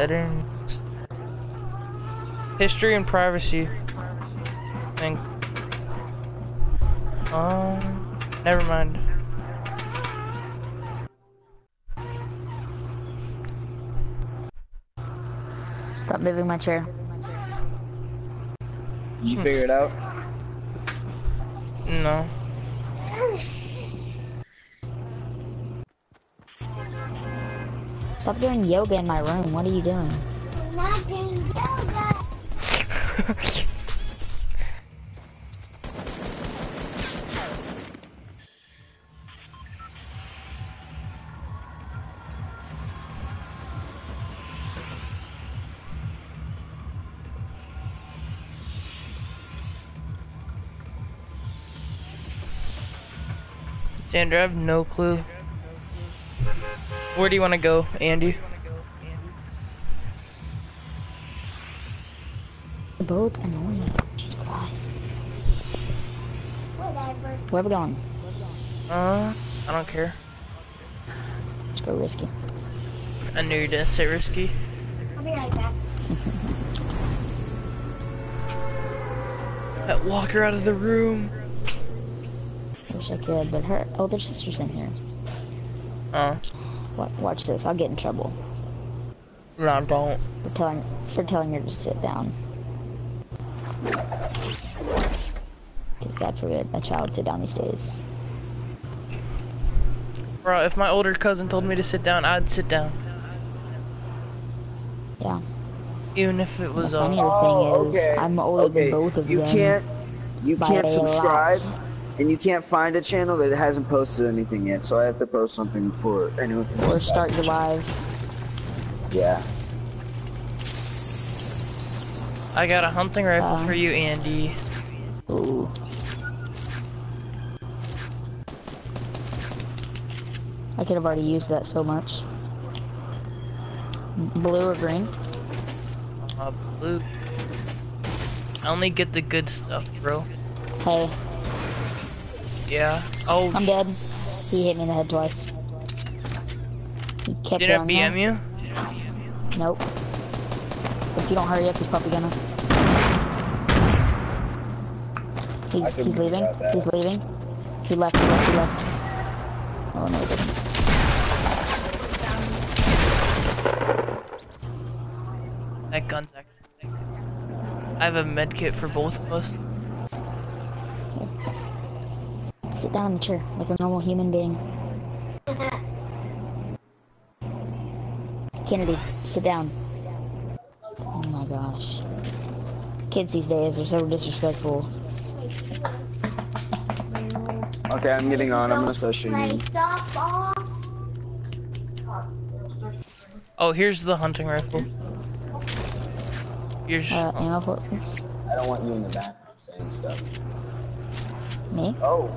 Settings. History and privacy. I think. Um, never mind. Stop moving my chair. Did you figure it out? No. Stop doing yoga in my room. What are you doing? I'm not doing yoga. Sandra, I have no clue. Where do you want to go, Andy? Both annoying. Jesus Christ. Whatever. Where are we going? Uh, I don't care. Let's go risky. I knew you didn't say risky. I'll be right back. That walker out of the room. Wish I could, but her older sister's in here. Oh, Watch this. I'll get in trouble no, don't. for telling for telling her to sit down. Because God forbid a child sit down these days. Bro, if my older cousin told me to sit down, I'd sit down. Yeah. Even if it The was, funnier uh, Oh, thing is, okay. I'm older okay. than both of you them. can't you can't subscribe. lot. Subscribe and you can't find a channel that hasn't posted anything yet so i have to post something for anyone who Or wants start your live. yeah I got a hunting rifle Uh. for you, Andy. Ooh. I could have already used that so much. Blue or green? Uh, blue. I only get the good stuff, bro. Hey, Yeah. Oh, I'm dead. He hit me in the head twice. He kept did it going BM though. you? Nope. If you don't hurry up, he's probably gonna. He's he's leaving. He's leaving. He left. He left. He left. Oh no, he didn't. That gun's actually. I have a med kit for both of us. Sit down in the chair like a normal human being. Kennedy, sit down. Oh my gosh. Kids these days are so disrespectful. okay i'm getting on i'm gonna start Play shooting softball. Oh, here's the hunting rifle. Here's. Uh, ammo for i don't want you in the background saying stuff Me? oh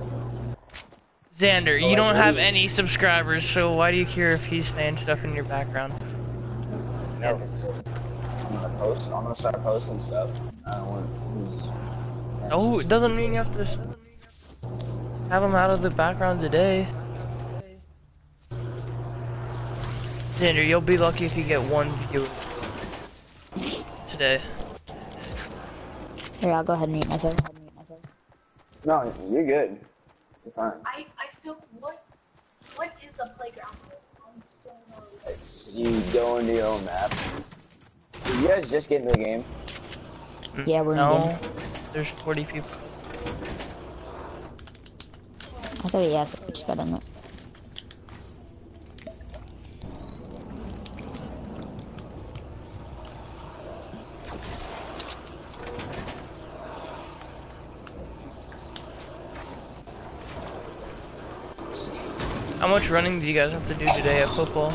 Xander, you don't have any subscribers, so why do you care if he's saying stuff in your background? no i'm gonna post i'm gonna start posting stuff i don't want who's Oh, it doesn't mean you have to have him out of the background today. Xander, you'll be lucky if you get one view today. Here, I'll go ahead and mute myself. no you're good you're fine I, I still what what is a playground? I'm still not- it's you go into your own map did you guys just get into the game mm, Yeah, we're in no, game. there's 40 people. I thought he asked. I just got in it. Much running do you guys have to do today at football?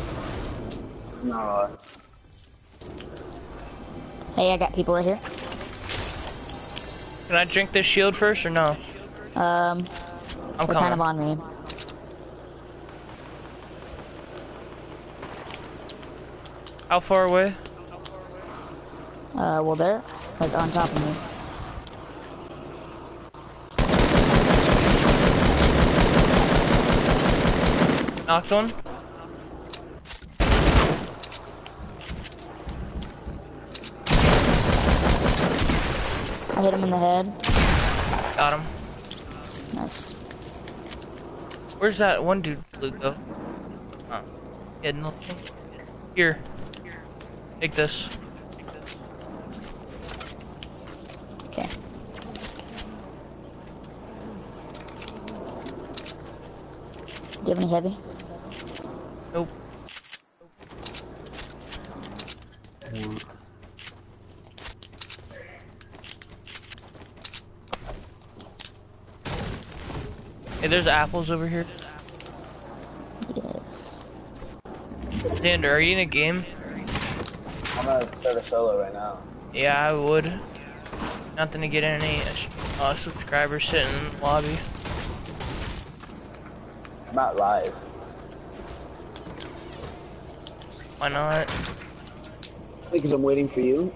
no Hey, I got people right here. Can I drink this shield first or no? Um, I'm they're kind of on me. How far away? Uh, well, they're like on top of me. Knocked one. I hit him in the head. Got him. Nice. Where's that one dude, Lugo? Oh. Getting nothing. Here. Take this. You have any heavy? Nope. Hey, there's apples over here. Yes. Xander, are you in a game? I'm gonna start a solo right now. Yeah, I would. Nothing to get any uh, subscribers sitting in the lobby. I'm not live. Why not? Because I'm waiting for you.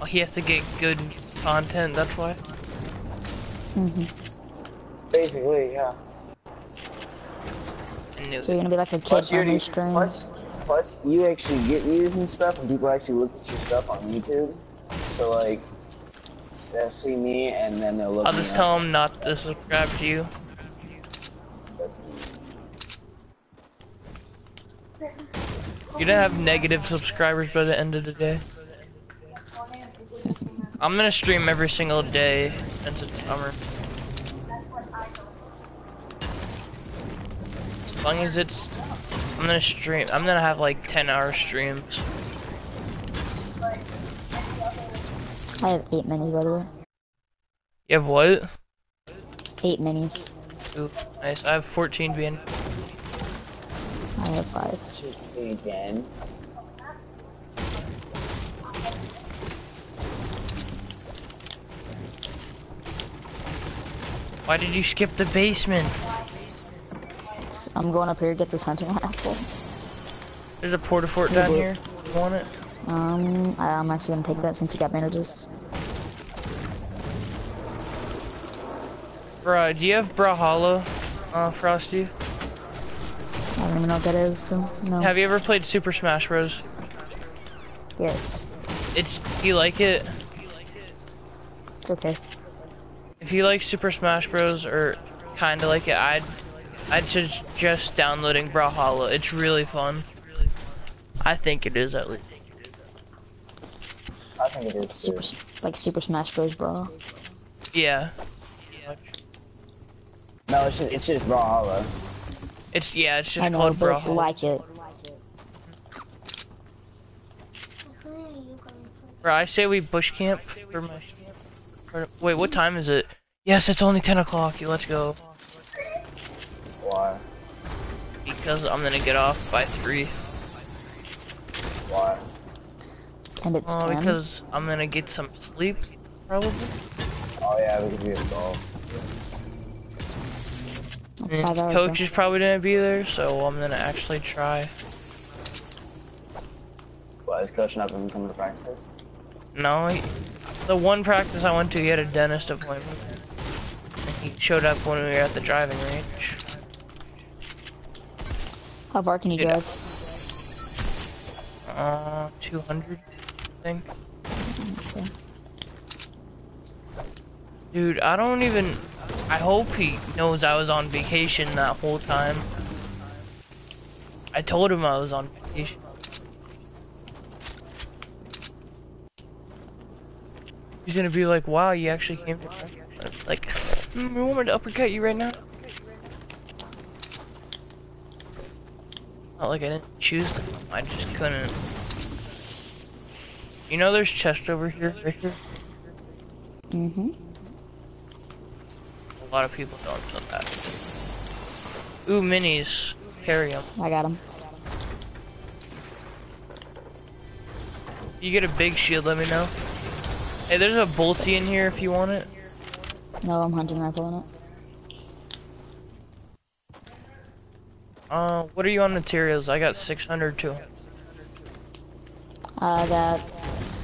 Oh, he has to get good content, that's why. hmm Basically, yeah. So you're gonna be like a kid Plus, you friendly stream? plus, plus, you actually get views and stuff, and people actually look at your stuff on YouTube. So like, they'll see me, and then they'll look. I'll me just up. tell him not to subscribe to you. You're gonna have negative subscribers by the end of the day. I'm gonna stream every single day since it's summer. As long as it's, I'm gonna stream. I'm gonna have like 10 hour streams. I have eight minis by the way. You have what? Eight minis. Ooh, nice. I have 14 being. I have five. Just me again. Why did you skip the basement? I'm going up here to get this hunting rifle. There's a porta fort down here. You want it? Um, I- I'm actually gonna take that since you got bandages. Bruh, do you have Brawlhalla, uh, Frosty? I don't even know what that is, so no. Have you ever played Super Smash Bros? Yes, It's, do you like it? it's okay. If you like Super Smash Bros. or kinda like it, I'd I'd suggest downloading Brawlhalla. It's really fun. I think it is at least. I think it is too. Super, like Super Smash Bros. Brawl. Yeah. No, it's just, it's just Brawlhalla. It's yeah, it's just I know, called but it's Brawlhalla. like it. Who are you going for? Bro, I say we bush camp for my. wait, what time is it? Yes, it's only 10 o'clock. You let's go. Why? Because I'm gonna get off by 3. Why? And it's Oh, 10. because I'm gonna get some sleep, probably. Oh yeah, we could be a Coach is probably gonna be there, so I'm gonna actually try. Why is coach not been coming to practice? No, he, the one practice I went to, he had a dentist appointment. And he showed up when we were at the driving range. How far can you Dude, drive? Uh, 200, I think. Okay. Dude, I don't even. I hope he knows I was on vacation that whole time. I told him I was on vacation. He's gonna be like, wow, you actually came to practice." Like, mm, you want to uppercut you right now? Not like I didn't choose come, I just couldn't. You know there's chest over here, right here? Mm-hmm. A lot of people don't know that. Ooh, minis. Carry them. I got him. You get a big shield, let me know. Hey, there's a bolty in here if you want it. No, I'm hunting rifle in it. Uh, what are you on materials? I got 600 too. I got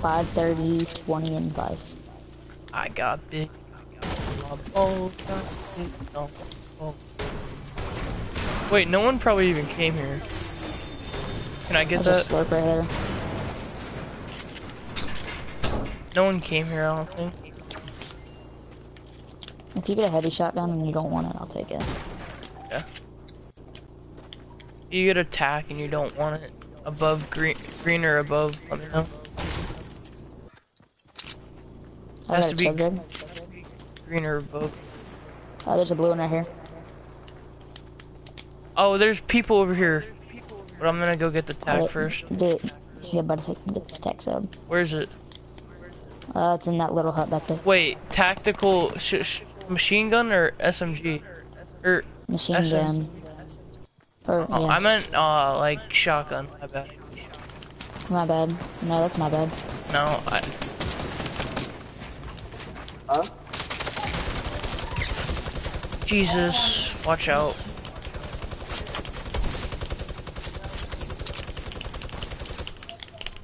530, 20, and 5. I got big. Wait, no one probably even came here. Can I get a that? slurp right there. No one came here, I don't think. If you get a heavy shotgun and you don't want it, I'll take it. Yeah you get attack and you don't want it above green, green or above. Let me know. I Has to be-. Green or above. Oh, there's a blue one right here. Oh, there's people over here. But I'm gonna go get the tag Uh, first. Do, yeah, but I can get this tech sub. Where is it? Uh, it's in that little hut back there. Wait, tactical sh sh machine gun or SMG? Or Machine That's gun. Or, oh, yeah, I meant uh like shotgun. My bad. my bad. No, that's my bad. No, I, Huh? Jesus, watch out.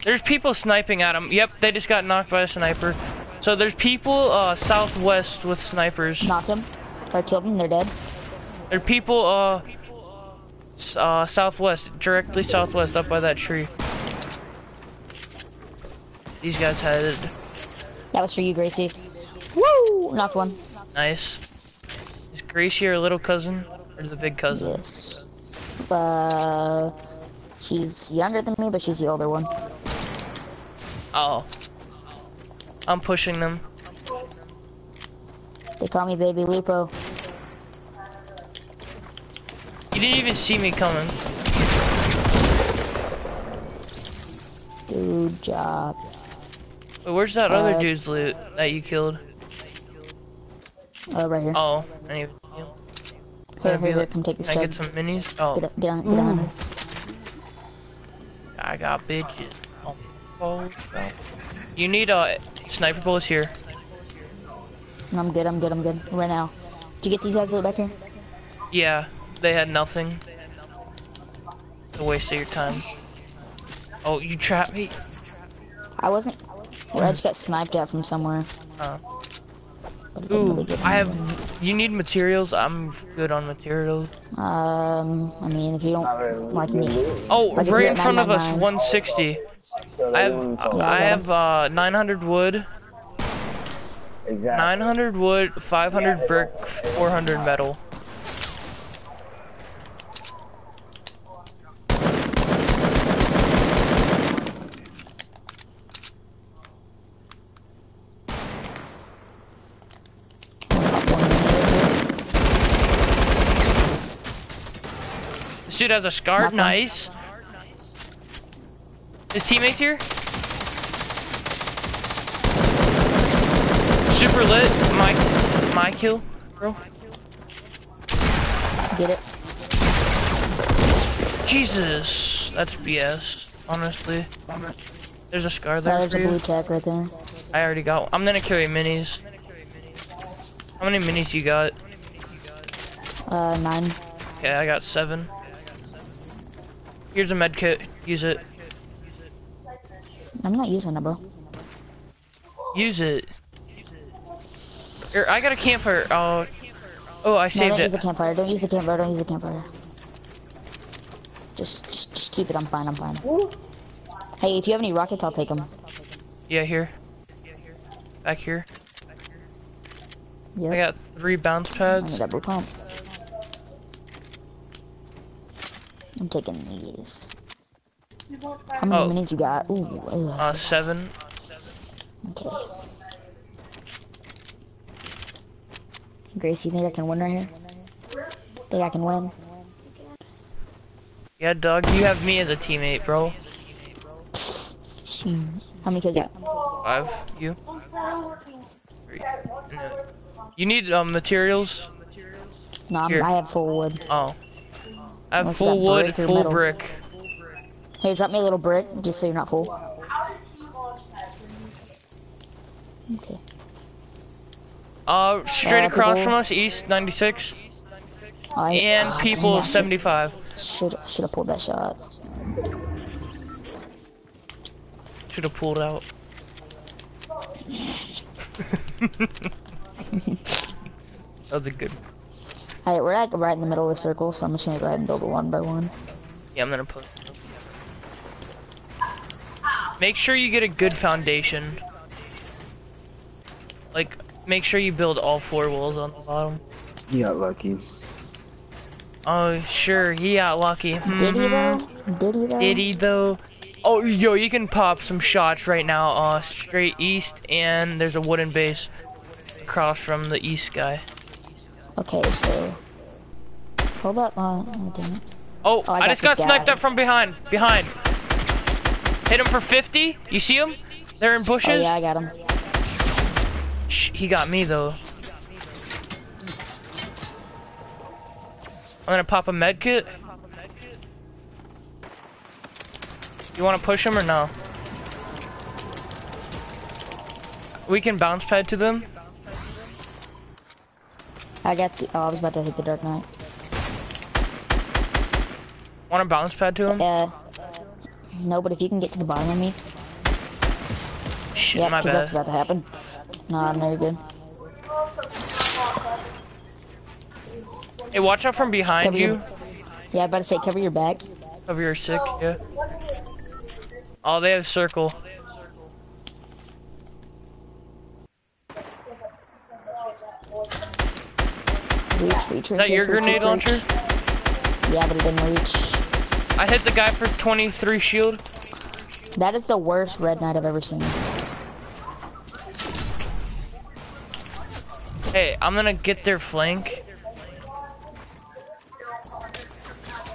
There's people sniping at them. Yep, they just got knocked by a sniper. So there's people uh, southwest with snipers. Knocked him. Or killed him, they're dead. There are people uh, uh, southwest, directly southwest, up by that tree. These guys headed. That was for you, Gracie. Woo! Knocked one. Nice. Gracie your little cousin or the big cousin? Yes. Uh, she's younger than me, but she's the older one. Oh. I'm pushing them. They call me Baby Lupo. You didn't even see me coming. Good job. Wait, where's that other Uh, dude's loot that you killed? Oh, right here. Oh, I need here, here, here, come take this Can I get some minis? Oh, Get, get on, get on her. I got bitches. Oh, oh, oh. You need uh, sniper bullets here. I'm good, I'm good, I'm good. Right now. Did you get these guys back here? Yeah, they had nothing. It's A waste of your time. Oh, you trapped me? I wasn't. Well, I just got sniped at from somewhere. Uh, But it didn't really ooh, I have. You need materials? I'm good on materials. Um, I mean, if you don't like me, Oh, Like right in front of us, 160. I have, doing something. Yeah, I I have uh, 900 wood, Exactly. 900 wood, 500 brick, 400 metal. Has a scar. One. Nice. His teammates here. Super lit. My my kill, bro. get it. Jesus, that's BS. Honestly. There's a scar there there's for a blue tech right there. I already got. I'm gonna carry minis. How many minis you got? Uh, nine. Okay, I got seven. Here's a med kit. Use it. I'm not using it, bro. Use it. Here, I got a camper. Oh, oh, I No, saved don't use the it. campfire. Don't use the campfire. Don't use the campfire. Just, just, just keep it. I'm fine. I'm fine. Hey, if you have any rockets, I'll take them. Yeah, here. Back here. Yep. I got three bounce I pads. need that blue pump. I'm taking these. How many Oh. minis you got? Ooh, ugh. Uh, seven. okay. Grace, you think I can win right here? Think I can win? Yeah, Doug, you have me as a teammate, bro. How many kills you got? Five. You. Three. You need um, materials. No, I'm, I have full wood. Oh. I have full that wood, brick full metal. brick. Hey, drop me a little brick, just so you're not full. Okay. Uh, straight Uh, across people- from us, east 96, I, and people dang, 75. Should should have pulled that shot. Should have pulled out. that was a good. Alright, we're like right in the middle of the circle, so I'm just gonna go ahead and build a one by one. Yeah, I'm gonna put. Make sure you get a good foundation. Like, make sure you build all four walls on the bottom. You got lucky. Oh, sure, he got lucky. Did he though? Did he though? Did he though? Oh, yo, you can pop some shots right now, uh, straight east, and there's a wooden base across from the east guy. Okay, so hold up. Uh, oh, damn it. Oh, Oh, I I, got just got sniped guy. up from behind. Behind. Hit him for 50. You see him? They're in bushes. Oh yeah, I got him. Shh, he got me though. I'm gonna pop a med kit. You wanna push him or no? We can bounce pad to them. I got the. Oh, I was about to hit the Dark Knight. Want a bounce pad to him? Uh, no, but if you can get to the bottom of me, Shit, yeah, my because that's about to happen. Nah, no, you're good. Hey, watch out from behind Cover you. your- Yeah, I about to say cover your back. Cover your sick, yeah. Oh, they have circle. Reach, reach, reach. Is that your grenade launcher? Yeah, but it didn't reach. I hit the guy for 23 shield. That is the worst Red Knight I've ever seen. Hey, I'm gonna get their flank.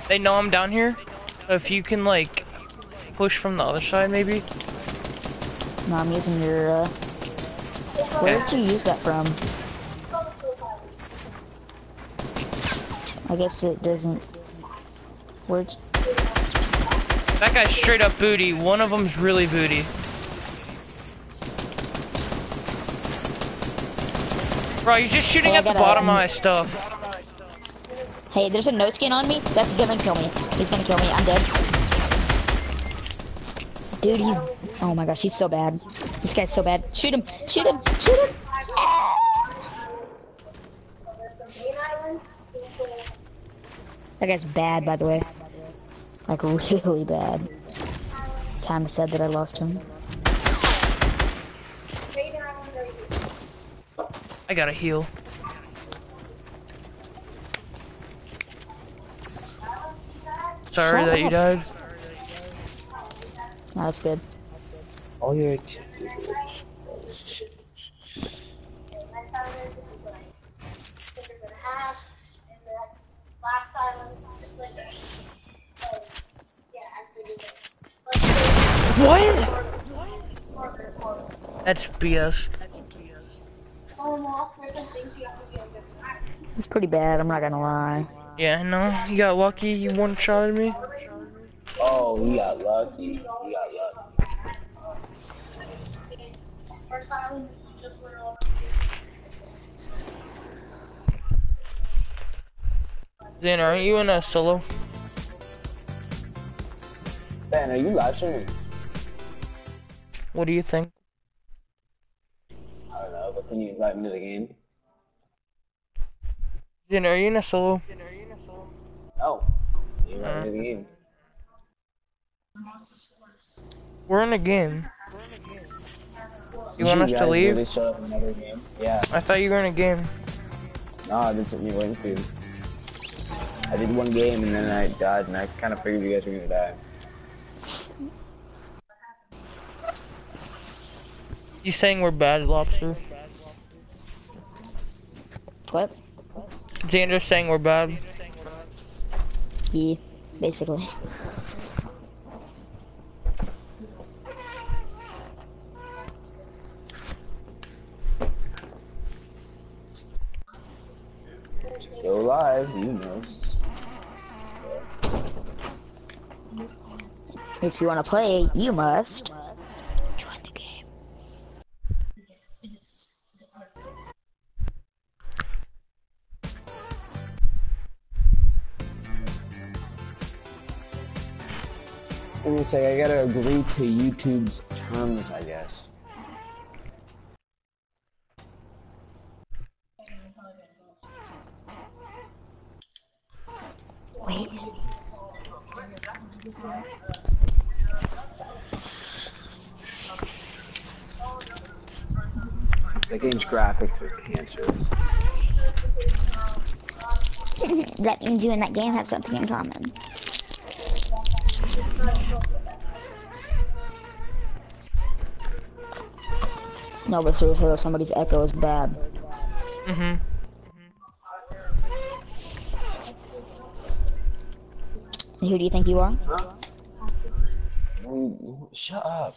They know I'm down here. So if you can like push from the other side maybe. No, I'm using your, uh... Where did you use that from? I guess it doesn't... That guy's straight up booty. One of them's really booty. Bro, you're just shooting Hey, at the bottom of my stuff. Hey, there's a no skin on me. That's gonna kill me. He's gonna kill me. I'm dead. Dude, he's... Oh my gosh, he's so bad. This guy's so bad. Shoot him! Shoot him! Shoot him! That guy's bad, by the way. Like, really bad. Kinda said that I lost him. I gotta heal. Sorry that you up. died. No, that's good. All your Next time it's like stickers and a half, and then last time just like this. Like, yeah, as big as it. What? That's BS. Almost different things you have to do in different actions. It's pretty bad, I'm not gonna lie. Yeah, no, you got lucky. You one shot at me. Oh, we got lucky. We got lucky. First island, just literal. Zan, aren't you in a solo? Ben, are you live streaming? What do you think? I don't know, but can you invite me to the game? Zan, are you in a solo? Then are you in a solo? Oh, you invite me to the game. We're in a game. You Did want us to leave? Really show up in another game? Yeah. I thought you were in a game. No, I've been sitting here waiting for you. I did one game and then I died, and I kind of figured you guys were gonna die. You saying we're bad, Lobster? What? Xander's saying we're bad. Yeah, basically. Go live, you know. If you wanna play, you must. Me say, I gotta agree to YouTube's terms, I guess. Wait. The game's graphics are cancerous. that means you and that game have something in common. No, but seriously, if somebody's echo is bad. Mm-hmm. Who do you think you are? Shut up.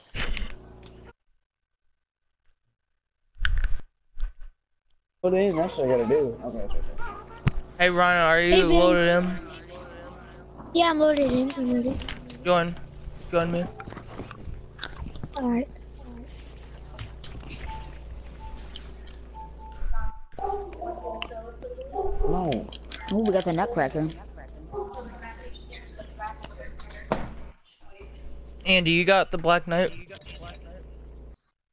What is that's what I gotta do. Okay, okay, okay. Hey, Rhino, are you Hey, loaded in? Yeah, I'm loaded in. I'm loaded. Join. Join me. Alright. No. Ooh, we got the nutcracker. Andy, you got the Black Knight?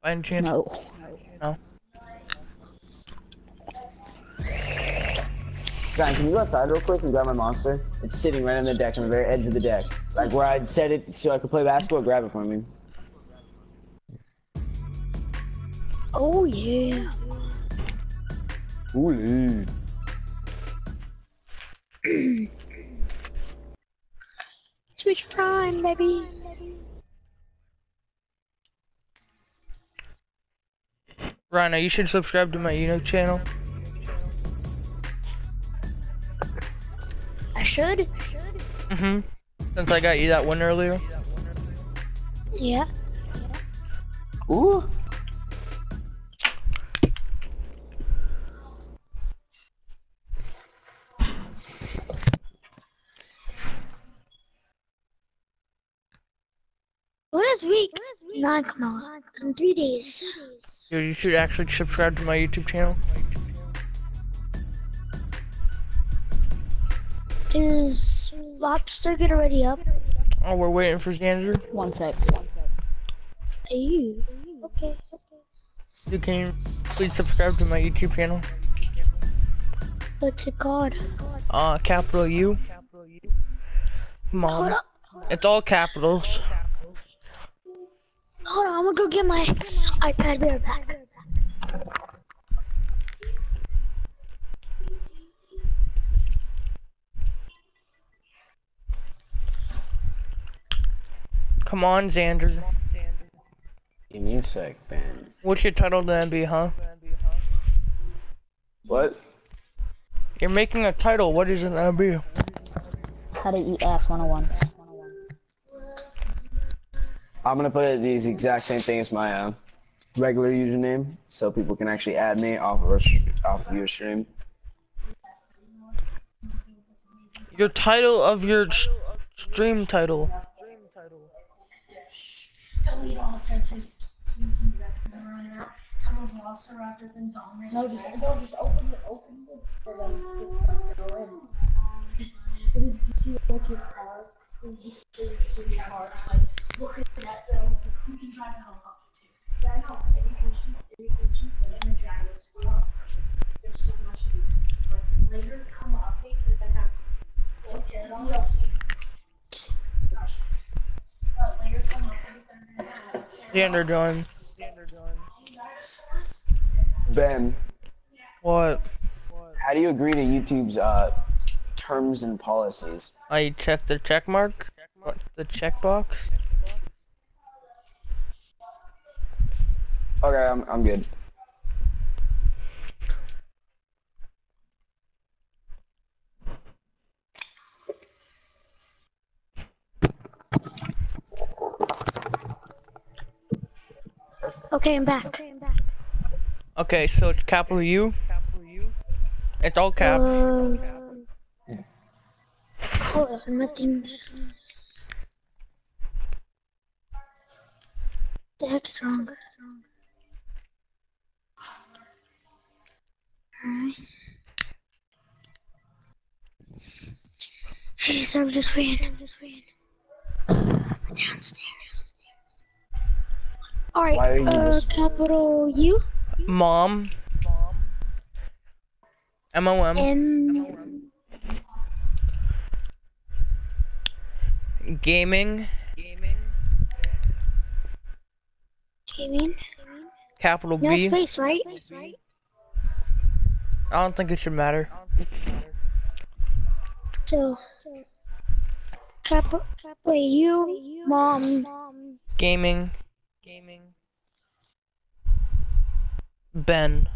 By any chance? No. No. John, can you go outside real quick and grab my monster? It's sitting right on the deck, on the very edge of the deck. Like where I'd set it so I could play basketball, grab it for me. Oh yeah. Ooh. Twitch Prime, baby. Rhino, you should subscribe to my YouTube channel. I should. Mm-hmm. Since I got you that one earlier. Yeah. Ooh. Nine come out? In three days. Dude, you should actually subscribe to my YouTube channel. Is Lobster get already up? Oh, we're waiting for Xander. One sec. Are you? Okay. You can please subscribe to my YouTube channel. What's it called? Uh, capital U. Mom. Hold up. It's all capitals. Hold on, I'm gonna go get my iPad. Be right back. Come on, Xander. Give me a sec, Ben. What's your title gonna be, huh? What? You're making a title. What is it gonna be? How to eat ass 101. I'm gonna put it these exact same thing as my uh, regular username, so people can actually add me off of off of your stream. Your title of your stream title. delete all offenses. T-Rexes are running out. Some of Velociraptors and Dominus. No, just no, just open it, open it for them to go in. And like your car, and you see your car, it's like look at that. Who can drive a helicopter too? Yeah, I know. Education, education, and then drivers. There's so much to do. But later, come updates and then have. Okay, I'll go see. Gosh. Uh, later, come updates and then have. Xander join. Ben, What? how do you agree to YouTube's uh, terms and policies? I check the check mark. The checkbox. Okay, I'm I'm good. Okay, I'm back. Okay, so it's capital U. Capital U. It's all cap. Uh, hold on, nothing. The heck is wrong? Jeez, I'm just waiting. I'm just waiting. Downstairs. Alright, Why are you uh, just- capital U Mom. M O M. M Gaming. gaming. Gaming. capital No B. space, right? I don't think it should matter. So, cap, wait, you, mom, Gaming. Gaming. Ben.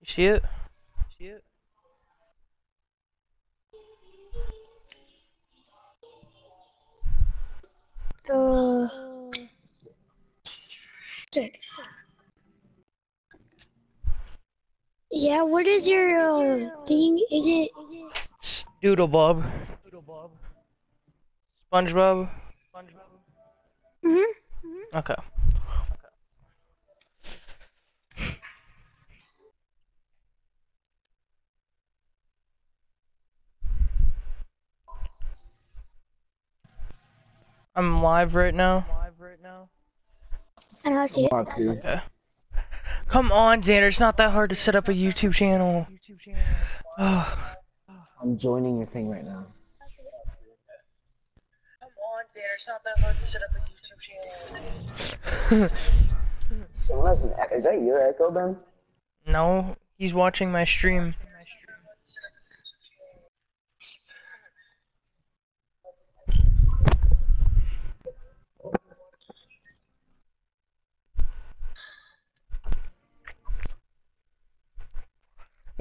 You see it? See it? uh, Yeah, what is your uh, thing? Is it? Doodle Bob. SpongeBob. hmm Okay. I'm live right now. Live right now. I know I see it. Okay. Come on, Xander. It's not that hard to set up a YouTube channel. Ugh. I'm joining your thing right now. Come on, Xander. It's not that hard to set up a YouTube channel. Someone has an. Is that your echo, Ben? no, he's watching my stream.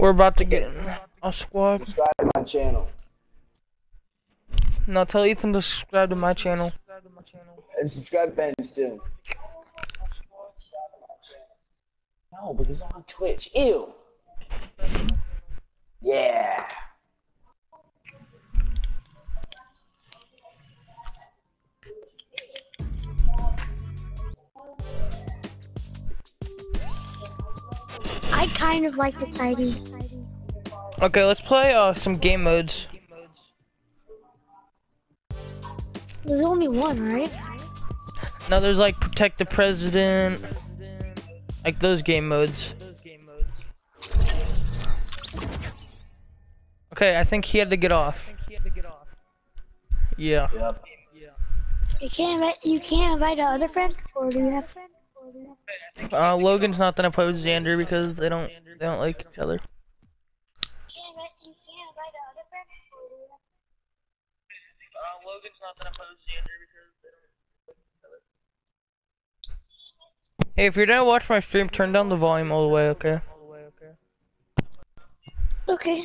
We're about to get a squad. Subscribe to my channel. Now tell Ethan to subscribe to my channel. And subscribe to Ben's too. No, because I'm on Twitch. Ew. Yeah. I kind of like the tidy. Okay, let's play uh, some game modes. There's only one, right? Now there's like protect the president, like those game modes. Okay, I think he had to get off. Yeah. Yep. You can't invite. You can't invite a other friend, or do you have? Uh, Logan's not gonna play with Xander because they don't they don't like each other. Uh, Logan's not gonna play with Xander because they don't like each other. Hey, if you're gonna watch my stream, turn down the volume all the way, okay? Okay.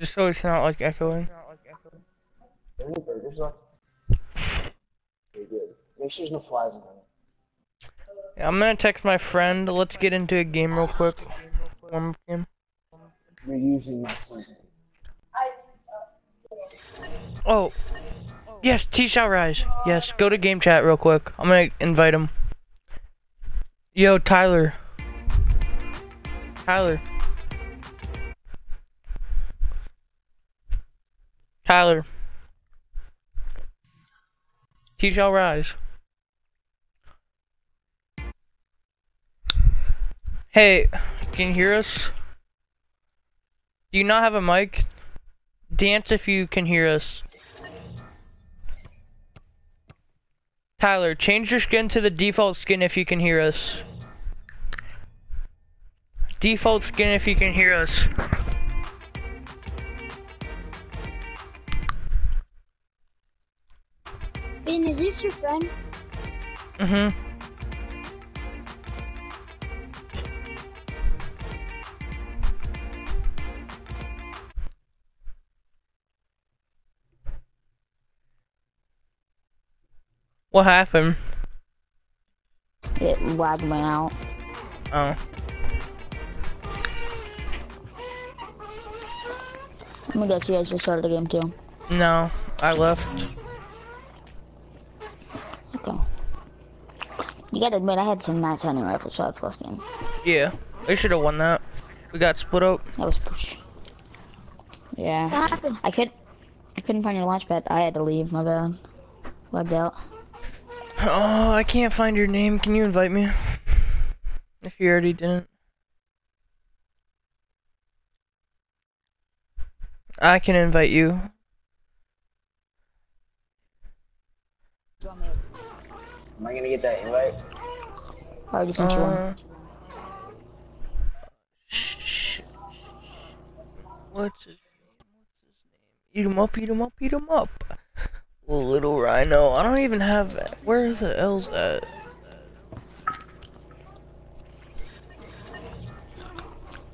Just so it's not like echoing. Any burgers left? Okay. Make sure there's no flies in there. I'm gonna text my friend. Let's get into a game real quick. Warm game. You're using my season. Oh. Yes, T shall rise. Yes, go to game chat real quick. I'm gonna invite him. Yo, Tyler. Tyler. Tyler. T shall rise. Hey, can you hear us? Do you not have a mic? Dance if you can hear us. Tyler, change your skin to the default skin if you can hear us. Default skin if you can hear us. Ben, is this your friend? Mm-hmm. What happened? It lagged me out. Oh. Let me guess, you guys just started the game too. No, I left. Okay. You gotta admit, I had some nice hunting rifle shots last game. Yeah, we should have won that. We got split up. That was push. Yeah. What happened? I couldn't. I couldn't find your launch pad. I had to leave. My bad. Lagged out. Oh, I can't find your name. Can you invite me? If you already didn't. I can invite you. Am I gonna get that invite? I already sent you one. Uh. What's his name? What's his name? Eat him up, eat him up, eat him up. Little Rhino. I don't even have Where Where is the L's at?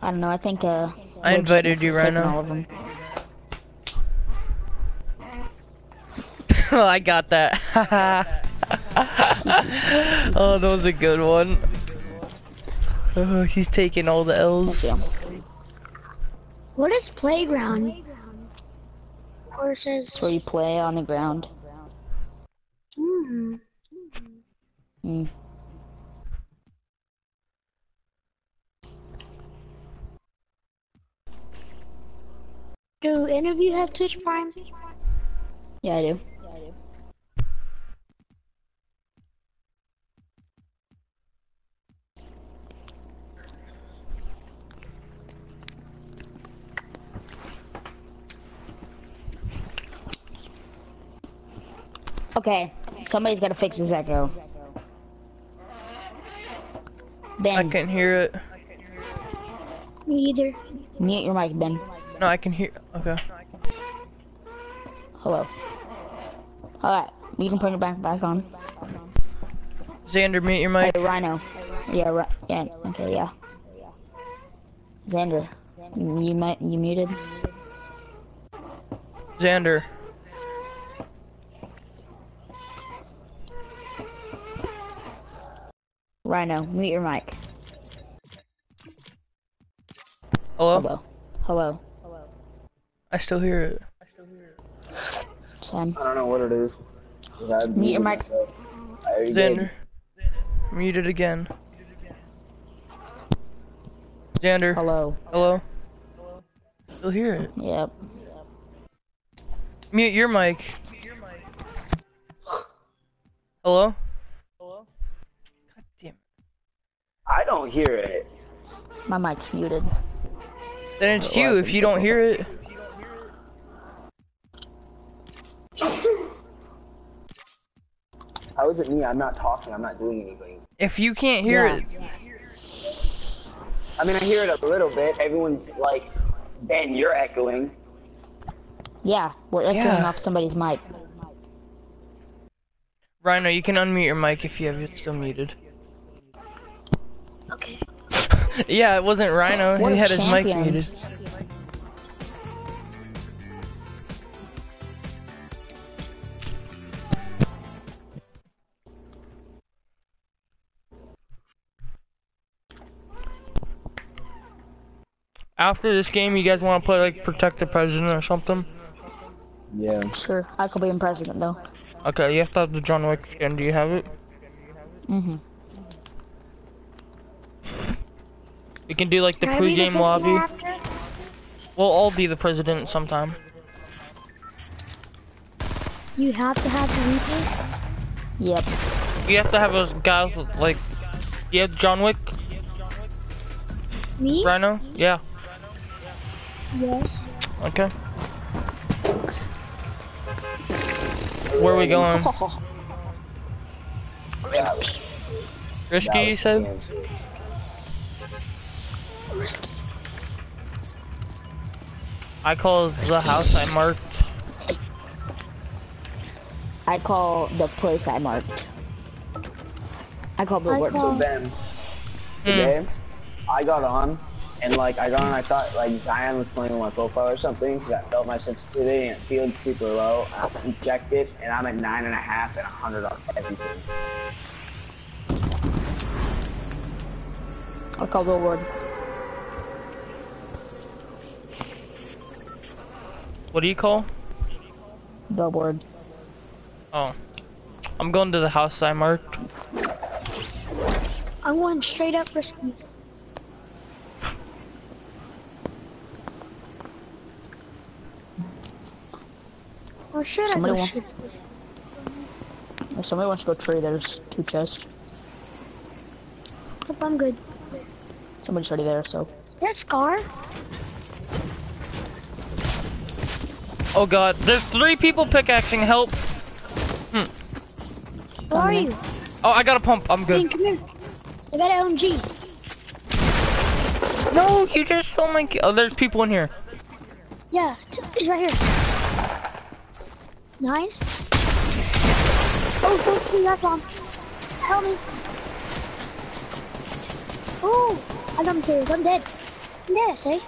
I don't know. I think uh. I invited you, Rhino. All of them. oh, I got that. oh, that was a good one. Oh, he's taking all the L's. Thank you. What is playground? Or it where you play on the ground. Hmm. Mm. Do any of you have Twitch Prime? Yeah, I do. Okay, somebody's gotta fix this echo. I can't hear it. Me either. mute your mic, Ben. No, I can hear. Okay. Hello. Alright, you can put it back back on. Xander, mute your Hey, mic. Rhino. Yeah, right. Yeah. Okay. Yeah. Xander, you might you muted. Xander. Rhino, mute your mic. Hello? Hello. Hello. I still hear it. Sam. I don't know what it is. Mute your mic. myself. I already did. Xander. Mute it again. Xander. Hello. Hello? Still hear it. Yep. Mute your mic. Hello? Hello? I don't hear it. My mic's muted. Then it's oh, you if you don't hear it. How is it me? I'm not talking. I'm not doing anything. If you can't hear Yeah. it, I mean, I hear it a little bit. Everyone's like, Ben, you're echoing. Yeah, we're echoing Yeah. off somebody's mic. Rhino, you can unmute your mic if you have it still muted. Okay. yeah, it wasn't Rhino. What he a had his mic muted. After this game, you guys want to play like Protect the President or something? Yeah. Sure, I could be in president though. Okay, you have to have the John Wick skin. Do you have it? Mm-hmm. We can do like the Can I be the pre-game lobby. after? We'll all be the president sometime. You have to have the replay? Yep. You have to have a guy with, like, yeah, John Wick, Me? Rhino. Yeah. Yes. Okay. Where are we going? Risky, you was said? Kansas. I call the house I marked. I call the place I marked. I call billboard. call- So then, Hmm. today, I got on, and like I got on, I thought like Zion was playing on my profile or something. Cause I felt my sensitivity and it feels super low. I injected, and I'm at nine and a half and a hundred on everything. I call billboard. What do you call? Billboard. Oh. I'm going to the house I marked. I'm going straight up risky. Or should Somebody I go want- shoot? If somebody wants to go tree, there's two chests. Hope I'm good. Somebody's already there, so. That Scar? Oh god, there's three people pickaxing, help! Hmm. Where are you? Oh, I got a pump. I'm Hey, good. come here. I got an LMG. No, you just stole my. Oh, there's people in here. Yeah, it's right here. Nice. Oh, so see that bomb. Help me. Oh, I got him killed. I'm dead. I'm dead, I say.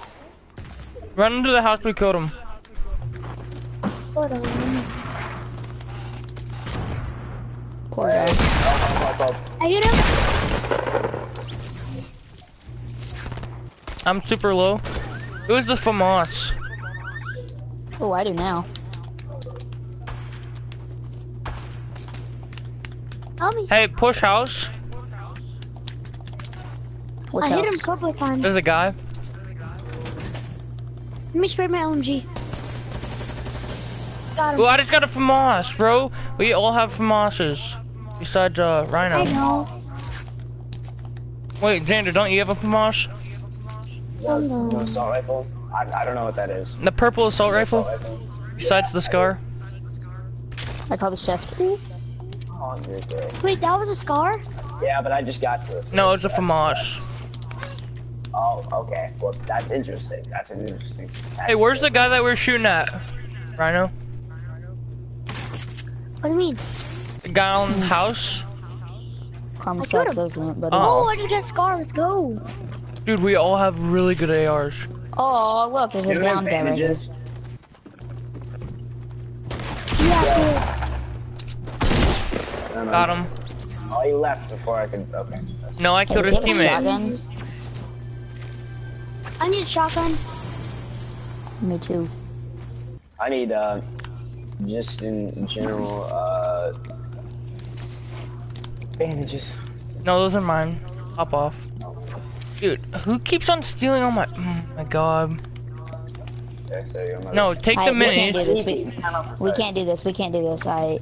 Run into the house. We killed him. Hold on. Poor guy. I hit him. I'm super low. Who's the FAMAS? Oh, I do now. Help me. Hey, push house. Which I hit him a couple of times. There's a guy. Let me spray my LMG. Got him. Oh, I just got a FAMAS, bro. We all have FAMASes. Besides, uh, I Rhino. know. Wait, Xander, don't you have a FAMAS? No no. assault rifles? I, I don't know what that is. The purple assault rifle? Assault rifle? Besides the scar? I call this chest. Oh. Wait, that was a scar? Yeah, but I just got to it. No, it's a That's- FAMAS. Oh, okay. Well, that's interesting. That's an interesting. Hey, where's the guy that we're shooting at? Rhino? What do you mean? The guy on the house? Karma I killed sucks, doesn't it? But Oh. Oh, I just got a scar. Let's go. Dude, we all have really good ARs. oh, look, there's Do a you have down guy right here. bandages? Yeah, No, no. Got him. Oh, he left before I could. Okay. That's- No, I killed does his a teammate. shotgun? I need a shotgun. Me too. I need uh, just in general uh, bandages. No, those are mine. Hop off. Dude, who keeps on stealing all my... Oh my god. There, there you go. No, take I, the we can't do minis. this. We, we can't do this. We can't do this. I.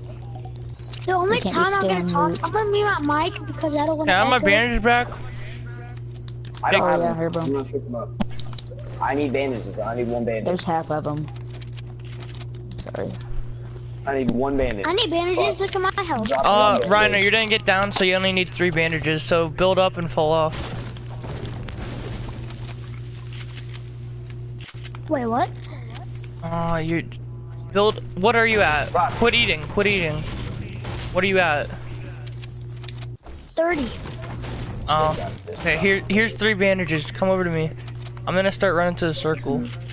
The only time I'm gonna talk, mute. I'm gonna mute my mic because I don't want Can I have my bandages back? I don't Oh, have yeah, them. here, bro. I'm gonna pick them up. I need bandages. I need one bandage. There's half of them. Sorry. I need one bandage. I need bandages. Look at my health. Drop Uh, one bandage. Rhino, you're gonna get down, so you only need three bandages, so build up and fall off. Wait, what? Uh, you... Build... What are you at? Rock. Quit eating, quit eating. What are you at? Thirty. Oh. Okay, here, here's three bandages. Come over to me. I'm gonna start running to the circle. Hey, can you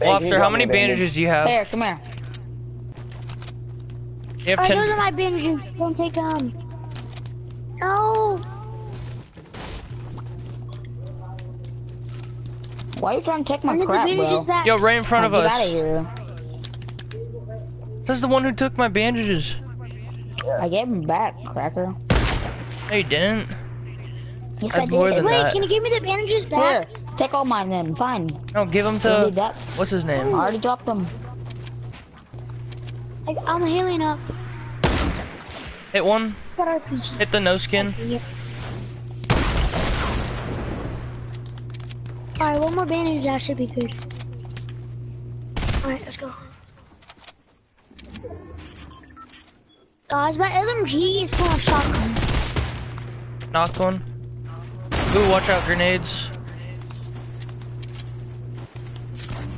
Lobster, how many a bandages do you have? There, come here. You have oh, Alright, those are my bandages. Don't take them. No. Why are you trying to take my need the crap, bandages bro? back. Yo, right in front Oh, of get out of us. here. This is the one who took my bandages. I gave him back, cracker. No, you didn't. Yes, I I, have more did. Wait, that. can you give me the bandages Here, back? Take all mine then. Fine. No, give them to. that. What's his name? I already dropped them. Like, I'm healing up. Hit one. Hit the no skin. Alright, one more bandage, that should be good. Alright, let's go. Guys, my LMG is full of shotgun. Knocked one. Ooh, watch out, grenades.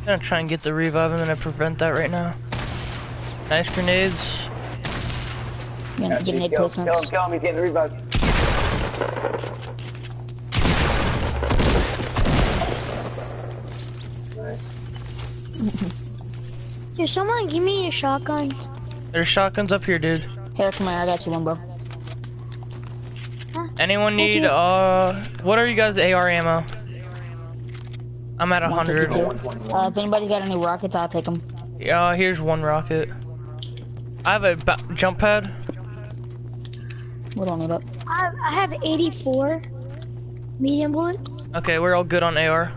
Gonna try and get the revive and then I prevent that right now. Nice grenades. You know, Got grenade Kill, kill him, placements. kill him. He's getting the revive. Nice. Dude, someone give me a shotgun. There's shotguns up here, dude. Here, come here. I got you one, bro. Anyone need, uh, what are you guys' AR ammo? I'm at 100. Uh, if anybody got any rockets, I'll take them. Yeah, here's one rocket. I have a ba- jump pad. We don't need it. I, I have 84 medium bullets. Okay, we're all good on AR.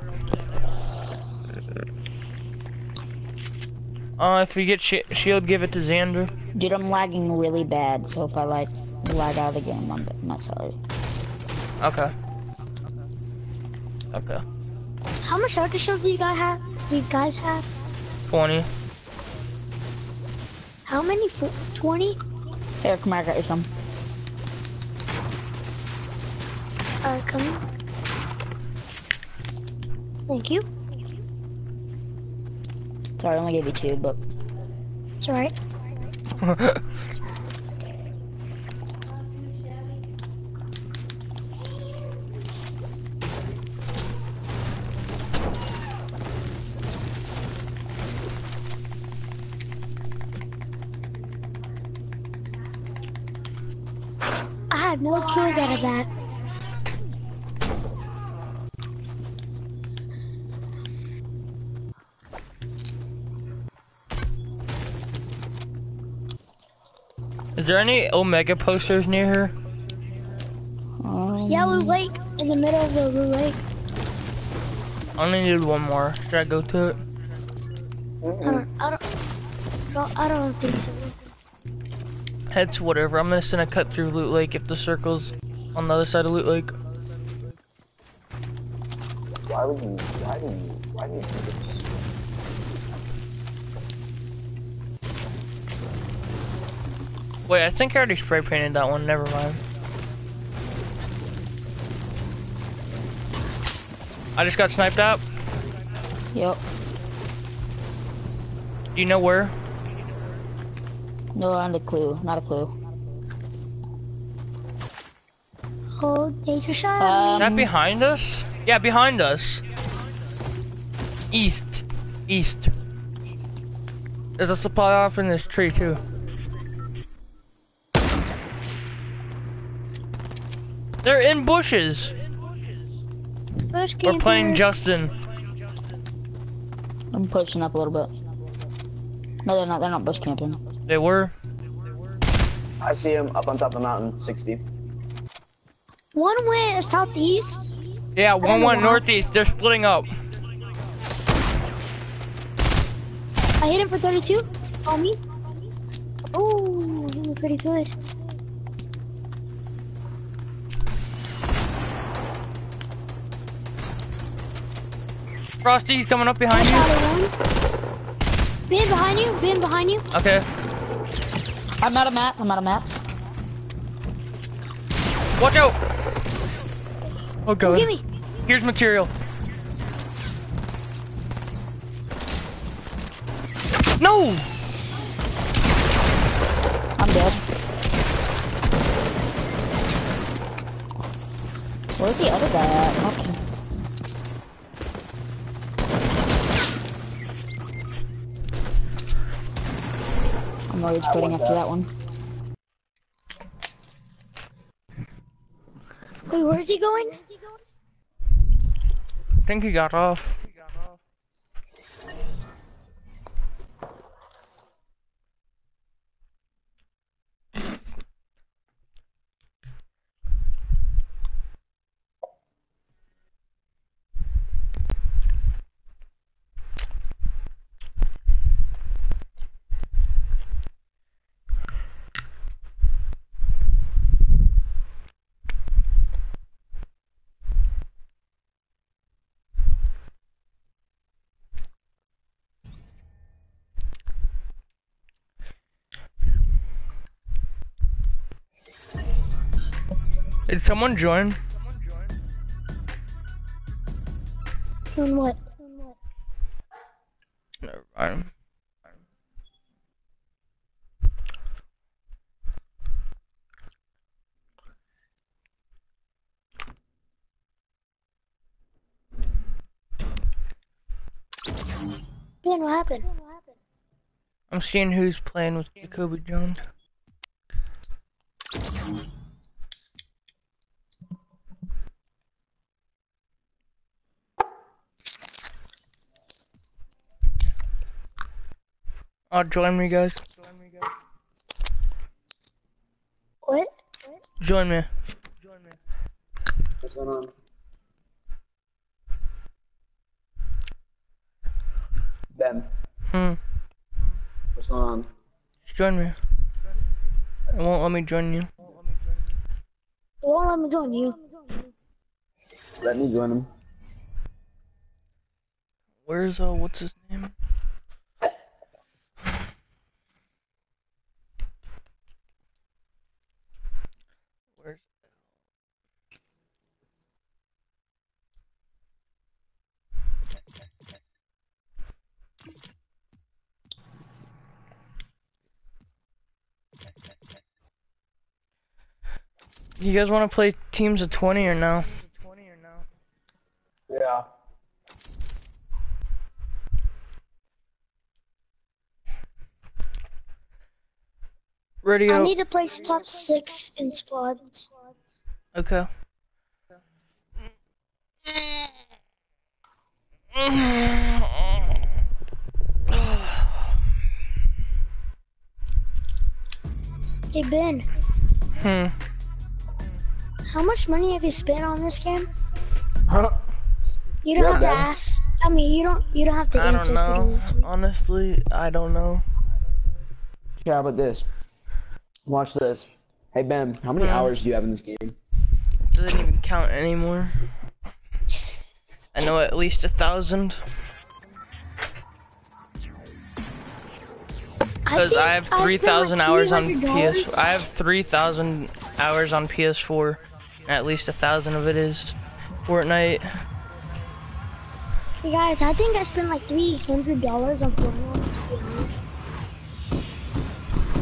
Uh, if you get sh shield, give it to Xander. Dude, I'm lagging really bad, so if I like lag out of the game, I'm I'm not sorry. Okay. Okay. How much shotgun shells do you guys have? Do you guys have? 20. How many? 20? Here, come here, I got you some. Alright, coming. Thank you. Sorry, I only gave you two, but It's alright. any Omega posters near here? um, Yellow Lake in the middle of the blue lake. I only need one more. Should I go to it? I don't, I don't, I don't think so. It's whatever. I'm gonna send a cut through Loot Lake if the circle's on the other side of Loot Lake. Why would you? Why do you? Why do you do this? Wait, I think I already spray painted that one. Never mind. I just got sniped out. Yep. Do you know where? No, not the clue. Not a clue. Hold danger shot. Um, that behind us? Yeah, behind us. East. East. There's a supply off in this tree too. They're in bushes. Bush We're playing. Justin. I'm pushing up a little bit. No, they're not. They're not bush camping. They were. I see him up on top of the mountain, 60. One went southeast. Yeah, one know one why. northeast. They're splitting up. I hit him for 32 on me. Oh, he was pretty good. Frosty's coming up behind you. Ben behind you. Ben behind you. Okay. I'm out of mats. I'm out of mats. Watch out. Oh Come god. get me. Here's material. No! I'm dead. Where's the other guy at? Okay. I'm rage quitting after that one. Wait, where is he going? I think he got off. Did someone join? Doing what? Never mind. Ben, what happened? I'm seeing who's playing with Jacoby Jones. Oh, join me, guys. What? Join me. Join me. What's going on? Ben, Hmm. what's going on? Just join me. It won't let me join you. It won't let me join you. Let me join him. Where's uh, what's his name? You guys want to play teams of 20 or no? Yeah. Radio. I need to place top six in squads. Okay. Hey Ben, Hmm. How much money have you spent on this game? Huh? You don't Yeah, have to ask. I mean, you don't. You don't have to I answer. don't know. Honestly, I don't know. Yeah, how about this? Watch this. Hey Ben, how many Hmm. hours do you have in this game? Doesn't even count anymore. I know at least a thousand. Because think I have spent, like, 3,000 hours on $300. PS. I have 3,000 hours on PS4. And at least a thousand of it is Fortnite. Hey guys, I think I spent like three hundred dollars on Fortnite. To be honest.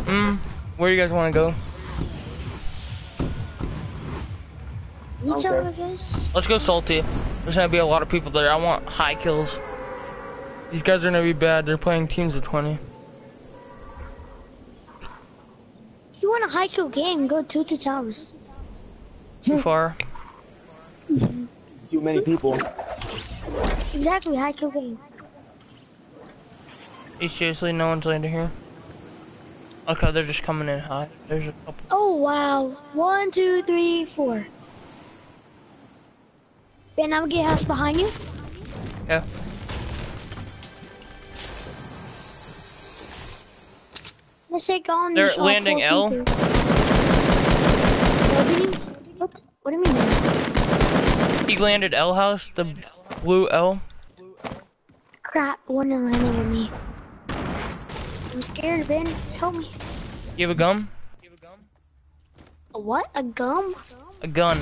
Hmm. Where do you guys want to go? You Okay. tell me, guys. Let's go salty. There's gonna be a lot of people there. I want high kills. These guys are gonna be bad. They're playing teams of 20. You want a high kill game? Go two to towers. Too mm-hmm. far. Too many people. Exactly, high kill game. Is seriously no one's landing here? Okay, they're just coming in high. There's a couple. Oh wow! One, two, three, four. Ben, I'm gonna get house behind you. Yeah. Let's say gone. They're there's landing L? people. What do you mean? What? What do you mean? Ben? He landed L house, the blue L. Crap! One is landing with me. I'm scared, Ben. Help me. You have a gun? A what? A gum? A gun.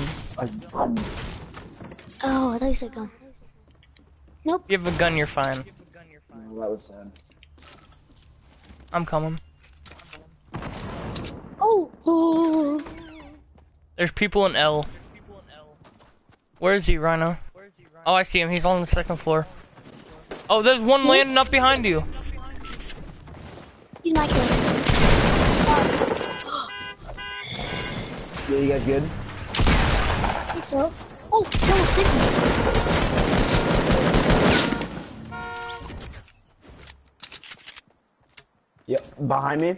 Oh, I thought you said gum. Nope. If you have a gun, you're fine. Oh, that was sad. I'm coming. Oh. oh. There's people in L. Where is he, Rhino? Oh, I see him. He's on the second floor. Oh, there's one Yes. landing up behind you. He's not killing. Yeah, you guys good? I think so. Oh, that was sticky. Yep. Behind me.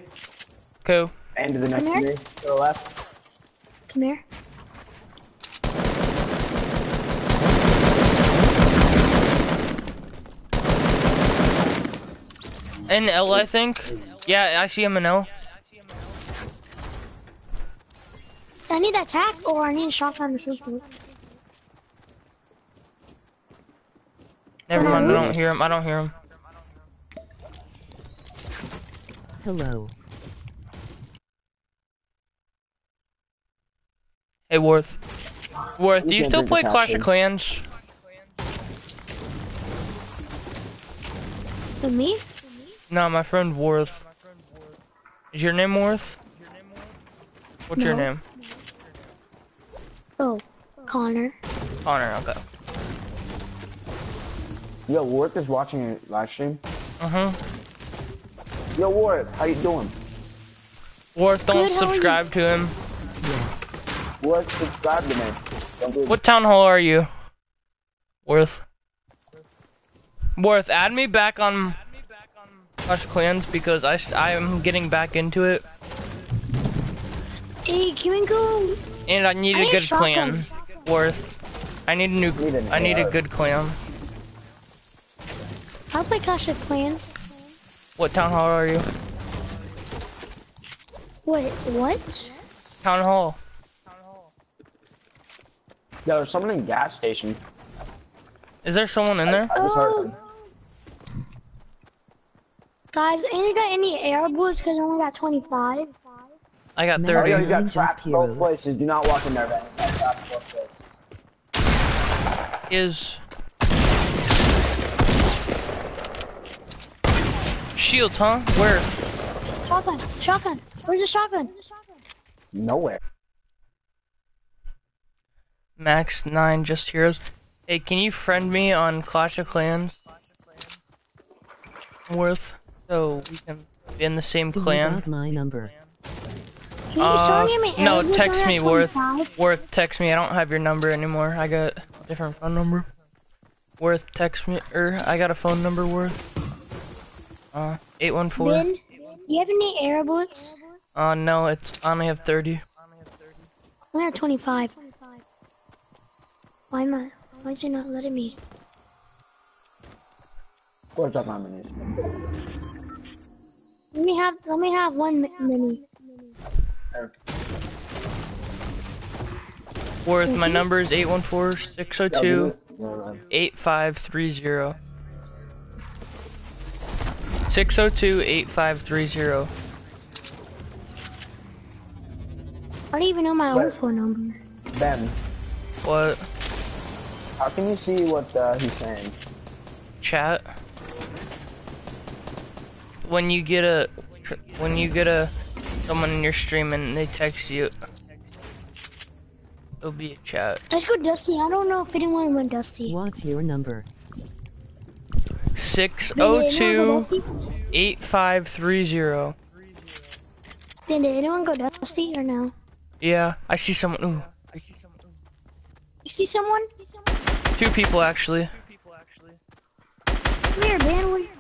Cool. And to the next to me. To the left. Come here. In L, I think. Yeah, I see him in L. I need that tack, or I need a shotgun or something. Never mind. I don't hear him. I don't hear him. Hello. Hey, Worth. Worth, do you still play Clash of Clans? For me? No, my friend Worth. Is your name Worth? What's your name? Oh, Connor. Connor, okay. Yo, Worth is watching your live stream. Uh-huh. Yo, Worth, how you doing? Worth, don't Good, how are you? subscribe to him. Worth, subscribe to me. Don't do What town hall are you? Worth. Worth, add me back on Clash Clans because I I'm getting back into it Hey, can we go? and I need I a need good shotgun. clan. Worth. I need a new Need an I need a good clan. I'll play Clash of Clans. What town hall are you? Wait, what? Town hall. Town hall. Yeah, there's someone in gas station. Is there someone in there? I Oh. Them. Guys, ain't got any AR bullets because I only got 25. I got Oh, 30. yeah, you got Just trapped in both heroes. places. Do not walk in there, man. You got trapped in both places. Is shields, huh? Where? Shotgun, shotgun. Where's the shotgun? Nowhere. Max nine Just Heroes. Hey, can you friend me on Clash of Clans? Worth, so we can be in the same You clan. my number. Can you Uh, someone give me no, text me, Worth. 25? Worth, text me. I don't have your number anymore. I got a different phone number. Worth, text me, or I got a phone number. Worth. Uh, eight one four. Ben, you have any air Boots? Uh, no, it's I only have thirty. I have 25. Why am I? Why is it not letting me? What's up, my minis? Let me have. Let me have one mi- mini. Worth, my number is eight one four six zero two. 8530. 602-8530. I don't even know my own phone number. Ben, What? how can you see what uh, he's saying? Chat? When you get a when you get a someone in your stream and they text you it'll be a chat. Let's go Dusty. I don't know if anyone went Dusty. What's your number? Six Ben, oh did anyone go two Dusty? eight five three zero. Did anyone go Dusty or no? Yeah, I see someone ooh. I see someone You see someone? Two people actually. Come here, Ben.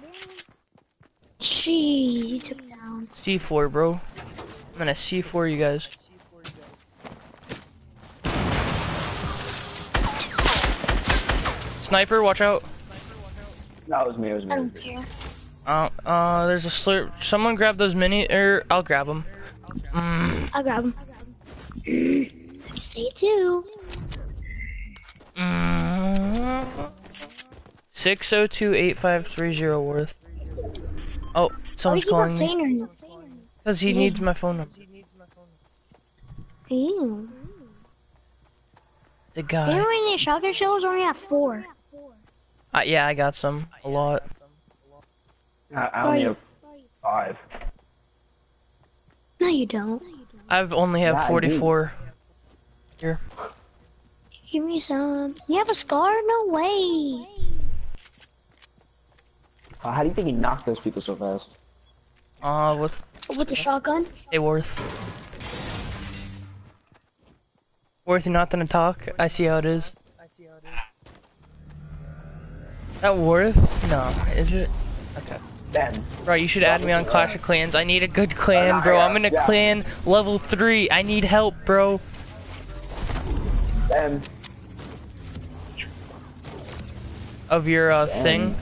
What- Gee, he took down. C4 bro. I'm gonna C4 you guys. Sniper, watch out. That was me, it was I me. don't care. Uh, uh, there's a slurp. Someone grab those mini, or I'll grab them. Mm, I'll grab him. I say it too. mm. 602-8530 worth. Oh, someone's do you keep on calling me. saying her name? Because he needs my phone number. Ew. The You guy. know any shotgun shells? Only have four. Uh, yeah, I got some. A lot. I, I only have five. No, you don't. I've only have Yeah, 44. Here. Give me some. You have a scar? No way. Uh, how do you think he knocked those people so fast? Uh, with With the shotgun? Hey, Worth. Worth, you're not gonna talk? I see how it is. I see how it is. That Worth? No, is it? Okay. Ben, Bro, you should add me on Clash of Clans. I need a good clan, bro. I'm in a yeah. clan level 3. I need help, bro. Ben, Of your, uh, thing.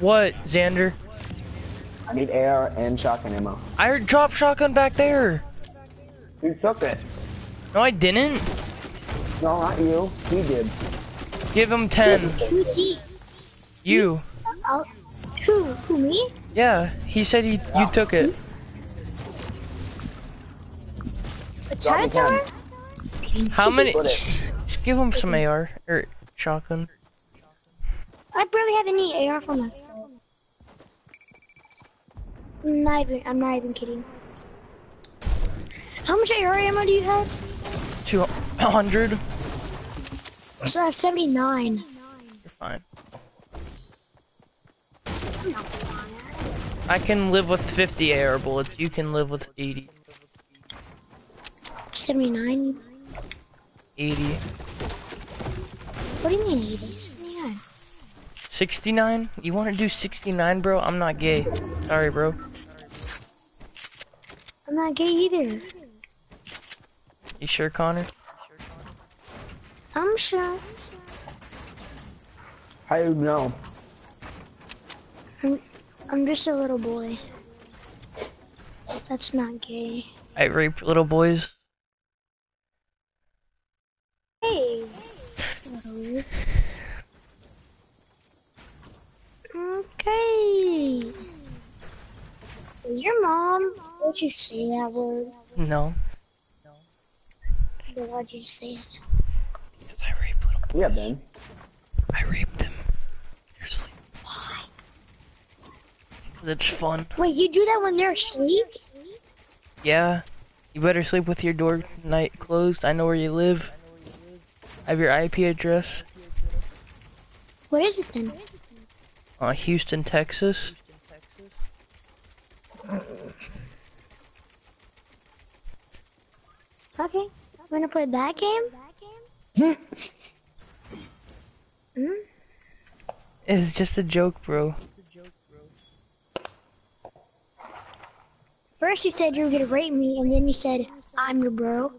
What, Xander? I need AR and shotgun ammo. I heard drop shotgun back there. Who took it? No, I didn't. No, not you. He did. Give him 10. Who's he? You. Oh, who? Who, me? Yeah, he said he, you took it. A Drop? How many? Just give him some AR, or shotgun. I barely have any AR for myself. I'm not even, I'm not even kidding. How much AR ammo do you have? 200? So I have 79. You're fine. I can live with 50 AR bullets. You can live with 80. 79? 80. What do you mean 80? 79. 69? You want to do 69, bro? I'm not gay. Sorry, bro. I'm not gay either. You sure, Connor? I'm sure. How do you know? I'm, I'm just a little boy. That's not gay. I rape little boys. Hey. Okay. Is your mom? Why'd you say that word? No. Then Why'd you say it? Because I rape little Yeah, Ben. I rape them. They're asleep. Why? 'Cause it's fun. Wait, you do that when they're asleep? Yeah. You better sleep with your door night closed. I know where you live. I have your IP address. What is it then? Uh, Houston, Texas. Okay. We're gonna play that game? Hmm? It's just a joke, bro. First you said you were gonna rape me, and then you said, I'm your bro.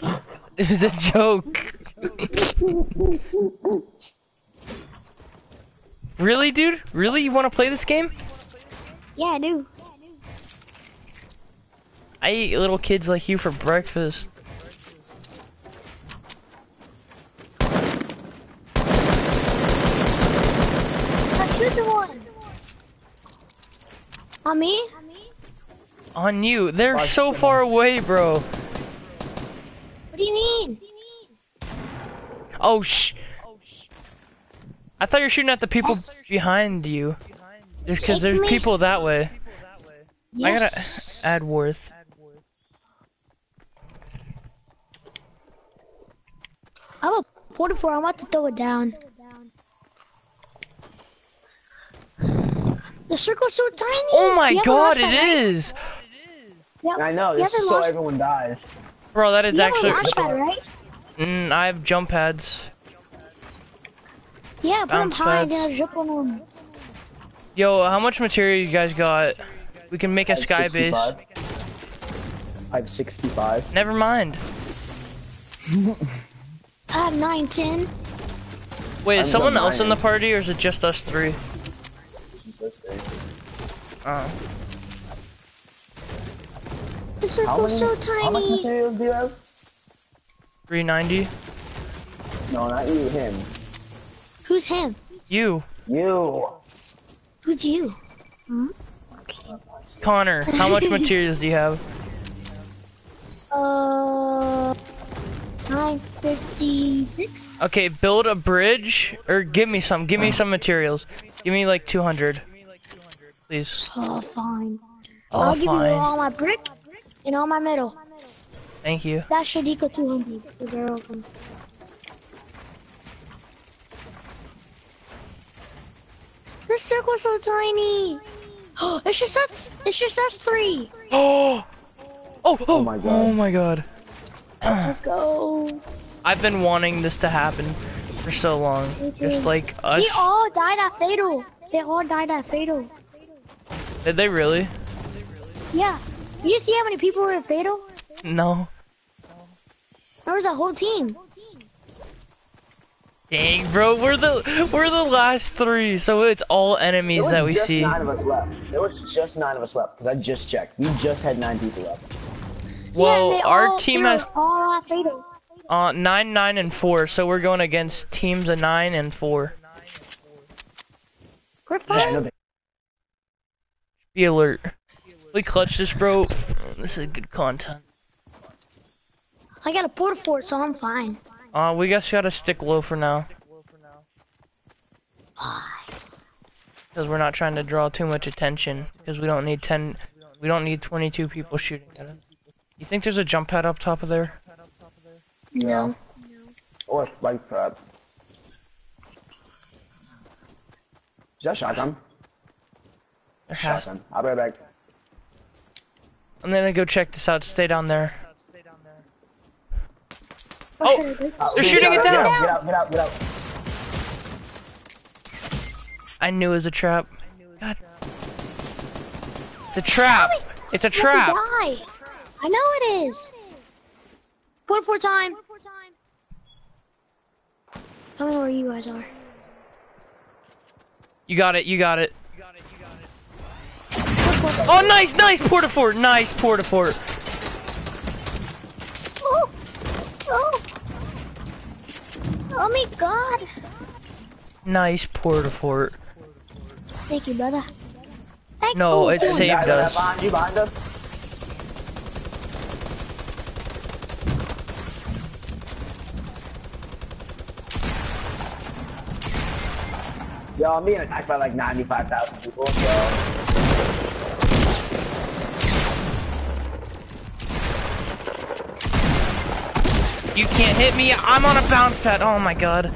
It was a joke. really, dude? Really? You want to play this game? Yeah, I do. I eat little kids like you for breakfast. I shoot the one. On me? On you. They're Watch so them. far away, bro. What do you mean? Oh, sh. I thought you were shooting at the people Yes. behind you. Just because there's me. people that way. I gotta add worth. I have a porta fort. I'm about to throw it down. The circle's so tiny. Oh my god, lost it right? is! Yep. I know, this is so everyone dies. Bro, that is You haven't actually. lost that, right? Mm, I have jump pads. Yeah, put them high, pads. then I'll jump on them. Yo, how much material you guys got? We can make a have sky base. I have 65. Never mind. I have uh, nine, ten. Wait, is I'm someone done else in the party or is it just us three? Let's see. Oh. The How, circle's many, so how much tiny. materials do you have? 390? No, not you, him. Who's him? You. You. Who's you? Hmm? Okay. Connor, how much materials do you have? Uh, 956. Okay, build a bridge, or give me some, give me some materials. Give me like 200. Please. Oh, fine. Oh, I'll fine. give you all my brick and all my metal. Thank you. That should equal 200. This circle's so tiny. Oh, it's just us. It's just us three. Oh. Oh, oh, oh my oh god. Oh my god. Let's go. I've been wanting this to happen for so long. Just like us. They all died at Fatal. They all died at Fatal. Did they really? Yeah. You see how many people were Fatal? No. There was a whole team. Dang, bro, we're the we're the last three, so it's all enemies that we see. There that was just see. nine of us left. There was just nine of us left, because I just checked. We just had nine people left. Well, yeah, our all, team they has all at fatal. uh nine, nine, and four, so we're going against teams of nine and four. We're Yeah, I know fine. they- Be alert. We clutch this, bro. This is good content. I got a porta fort, so I'm fine. Uh, we guess you gotta stick low for now, Why? because we're not trying to draw too much attention. Because we don't need ten, we don't need 22 people shooting at us. You think there's a jump pad up top of there? No. Or spike pad. Is that shotgun? There. Shotgun. I'll be right back. I'm gonna go check this out. Stay down there. Or Oh, should I go- Uh, They're shooting out, it Get down. out, get out, get out, get out. I knew it was a trap. God. It's a trap. It's a You have to trap. I know it is. Porta fort time. Tell me where you guys are. You got it. You got it. Oh, nice, nice porta fort. Nice porta fort. Oh! Oh! Oh my god! Nice porta fort. Thank you, brother. Thank No, it's someone- saved Guy us. Behind you, behind us. Yo, I'm being attacked by like 95,000 people, so. You can't hit me. I'm on a bounce pad. Oh my god.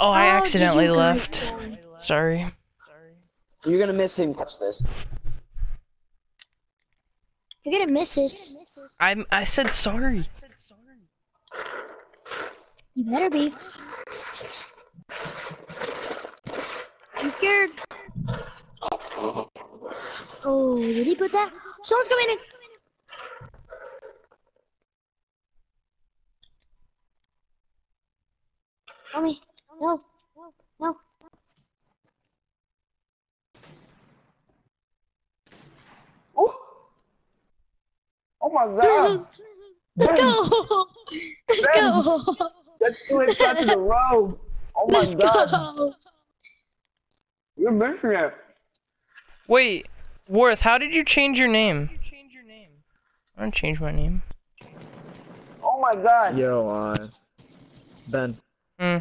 Oh, I How accidentally you left. die? Sorry. You're gonna miss him. Touch this. You're gonna miss this. I'm. I said sorry. You better be. I'm scared. Oh, did he put that? Someone's coming in. Tell me. No. No. Oh Oh my god! Let's Ben, go. Let's Ben. go. That's two headshots in a row. Oh my Let's god! go. You're missing it. Wait, Worth, how did you change your name? I don't change my name. Oh my god! Yo, uh, Ben. Hmm.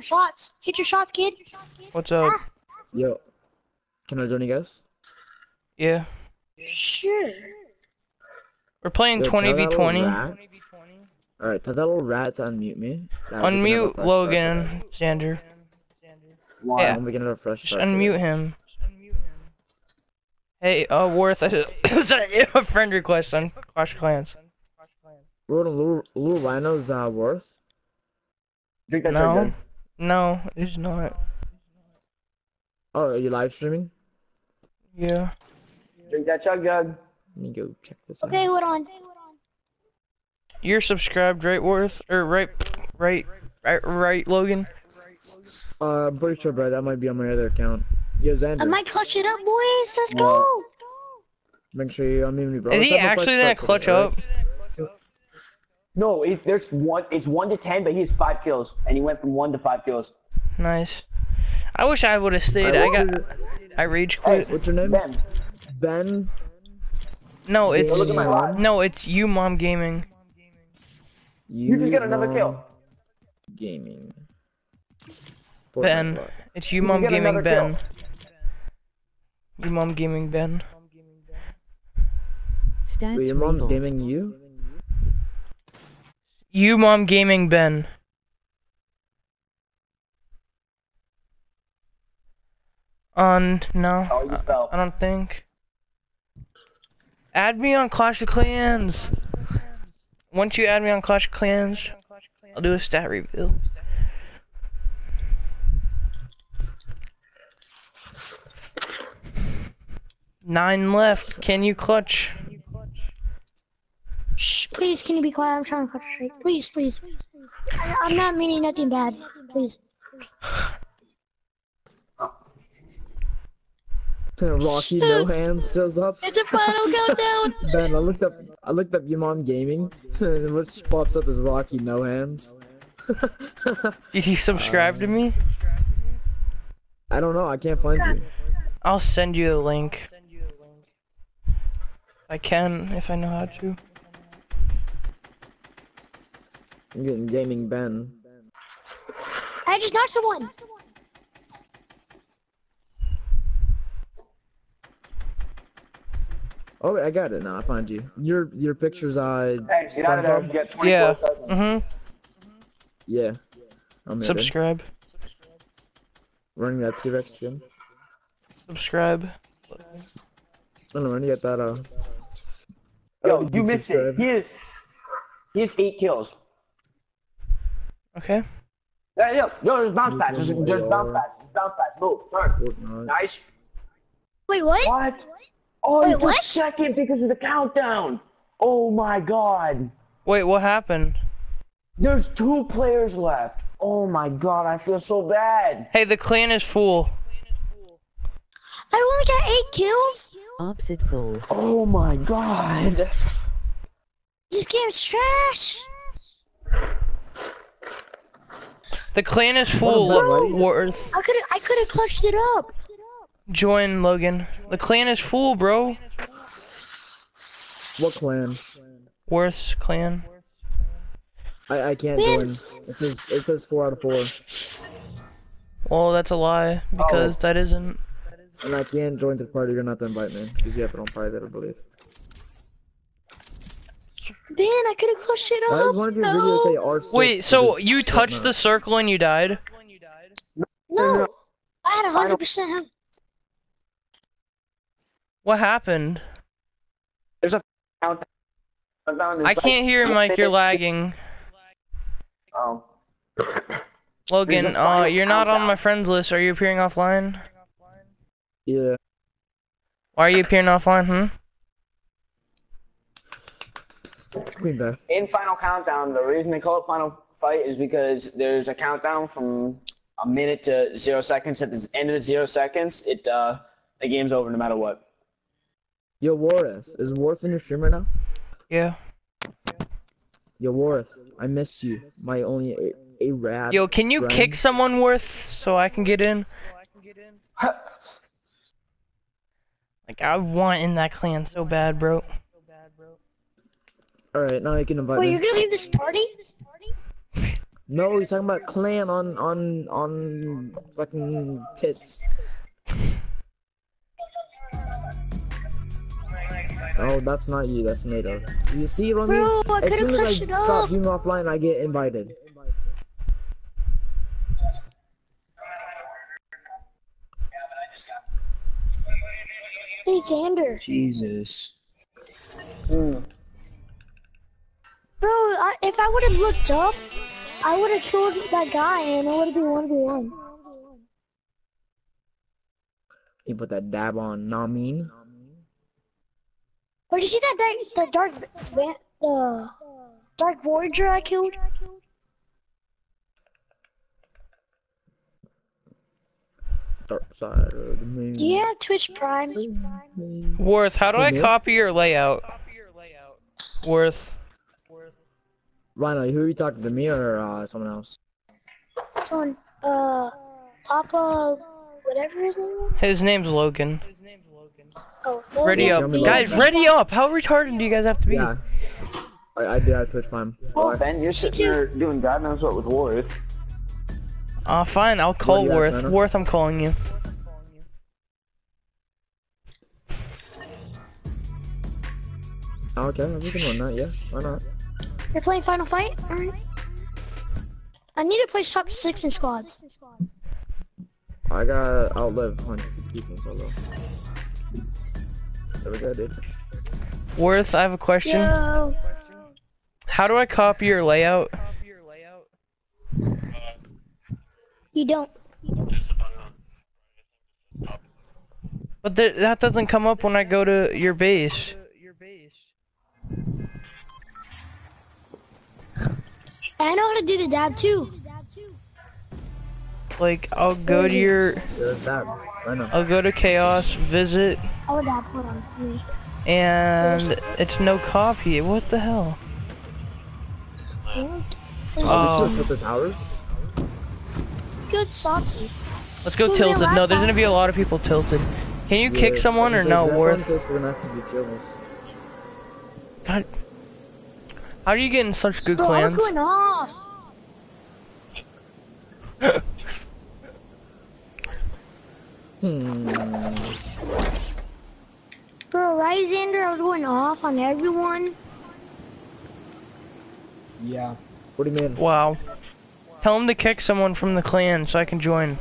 Shots. Hit your shots, kid. What's up? Yo, can I join you guys? Yeah. Sure. We're playing Yo, tell that little 20v20. rat- Alright, tell that little rat to unmute me. That way we can have a Unmute Logan, Xander. Why? Yeah. today. We can have a fresh Just unmute him. Hey, uh, Worth, I said a friend request on Clash of Clans. Little, little, little rhinos, uh, worth? Drink that No. no. No, it's not. Oh, are you live streaming? Yeah. Drink that chug jug. Let me go check this Okay, out. hold on. You're subscribed, right, Worth? Or right, right, right, right, Logan? Uh, I'm pretty sure, bro, that might be on my other account. Yo, Xander, I might clutch it up, boys. Let's go. make sure you unmute me, bro. Is Let's he have a fresh actually gonna start clutch up? alright? No, it's, there's one. It's one to ten, but he has five kills, and he went from one to five kills. Nice. I wish I would have stayed. I Alright, got, your- I rage Hey, quit. What's your name? Ben, Ben. No, it's look at my live. no, it's you, mom gaming. You just got another kill. Mom Gaming. Ben. Fortnite. It's you, You mom get gaming, Ben. kill. You, mom gaming, Ben. Stats Wait, your mom's Regal. gaming you? You, mom gaming, Ben. On no, Oh, you fell. I don't think. Add me on Clash of Clans. Once you add me on Clash of Clans, I'll do a stat reveal. Nine left. Can you clutch? Shh, please, can you be quiet? I'm trying to clutch straight. Please, please. I, I'm not meaning nothing bad. Please. Rocky No Hands shows up. It's a final countdown. Ben, I looked up. I looked up your mom gaming, and what pops up is Rocky No Hands. Did you subscribe to me? I don't know. I can't find you. I'll send you a link. I can if I know how to. I'm getting gaming Ben. I just knocked someone. Oh, wait, I got it now. I found you. Your your pictures. Uh, Hey, get out of there. You SpongeBob? get 24 Yeah. seconds. Mhm. Yeah. I'm here. Subscribe. Running that T-Rex skin. Subscribe. I don't know when you get that. Uh. Yo, Oh, you missed it. subscribe. He is. He has eight kills. Okay. Yeah, yeah. No, there's bounce You pads. Just, can just play bounce all- pads. Just bounce pads. Move. Turn. Fortnite. Nice. Wait, what? What? Oh, Wait, you took what? second because of the countdown. Oh my god. Wait, what happened? There's two players left. Oh my god, I feel so bad. Hey, the clan is full. I only got eight kills. Opposite full. Oh my god. This game's trash. The clan is full. What about buddies? Worth. I could I could have clutched it up. Join Logan. The clan is full, bro. What clan? Worth's clan. I I can't Man. join. It says it says four out of four, Well, that's a lie because oh. that isn't. and I can't join the party. You're gonna to invite me because you have it on private, I believe. Ben, I could have clutched it Why does up. one of your no. videos say R6? Wait, so you touched the circle and you died? No, I had a hundred percent health. What happened? Countdown. Countdown is I like- can't hear Mike, you're lagging. Oh. Logan, uh, you're not on my friends list. Are you appearing offline? Yeah. Why are you appearing offline, hmm? Queen Beth. In Final Countdown, the reason they call it Final Fight is because there's a countdown from a minute to zero seconds. At the end of the zero seconds, it uh, the game's over no matter what. Yo, Warith. Is Warith in your stream right now? Yeah. Yo, Warith. I miss you. My only a, a rad. Yo, can you friend. kick someone worth so I can get in? Like, I want in that clan so bad, bro. Alright, now you can invite Wait, me. you're gonna leave this party? No, he's talking about clan on on on fucking tits. Oh, that's not you. That's NATO. You see, Romy? Bro, I as could've soon as I stop up. being offline, I get invited. Hey, Xander. Jesus. Hmm. Bro, I, if I would have looked up, I would have killed that guy and it would have been 1v1. He put that dab on. Nah, mean. Or did you see that dark, the dark, va- the dark voyager I killed? Dark side of the moon. Do you have Twitch Prime? Worth, how do I copy your layout? Worth. Rhino, who are you talking to? Me or uh, someone else? Someone, uh, Papa, whatever his name was? His name's Logan. Oh, no, Ready no, up. Guys, Logan. ready up! How retarded do you guys have to be? Yeah. I, I do have Twitch Prime. Well, Ben, you're sitting there doing God knows what with Warith. Aw, fine, I'll call do you ask, Worth. Nana? Worth, I'm calling you. Oh, okay, we can run that. Yeah, why not? You're playing Final Fight? Alright. I need to play top six in squads. I gotta outlive 100 people solo. There we go, dude. Worth, I have a question. Yo. How do I copy your layout? You don't. But th that doesn't come up when I go to your base. I know how to do the dab too. Like, I'll go to your, I know. I'll go to Chaos, visit, Oh, would dab. Hold on. let me- and it's no copy. What the hell? Oh, Um, we should the towers. Good salty. Let's go tilted. No, there's gonna be a lot of people tilted. Can you kick someone or no, Worth? That's How do you getting such good Bro, I was going off. Hmm. Bro, right, Xander? I was going off on everyone. Yeah. What do you mean? Wow. Tell him to kick someone from the clan so I can join.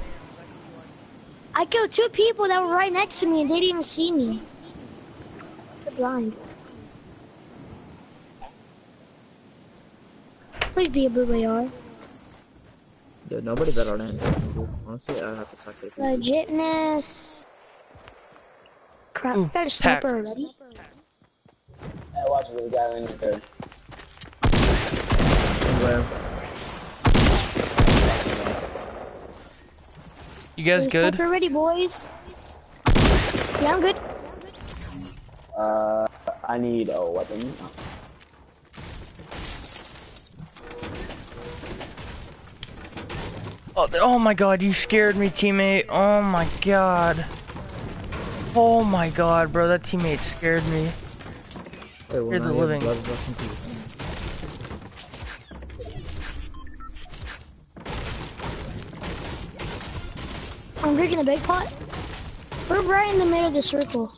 I killed two people that were right next to me and they didn't even see me. They're blind. Please be a blue AR. Yeah, nobody better than him. Honestly, I have to suck it. Legitness. Crap, Ooh, I got a sniper already. Hey, watch this guy in there. You guys There's good? Sniper ready, boys. Yeah, I'm good. Uh, I need a weapon. Oh, oh my god, you scared me, teammate. Oh my god. Oh my god, bro, that teammate scared me. Wait, well, You're the living- blood rushing to. I'm drinking a big pot. We're right in the middle of the circle.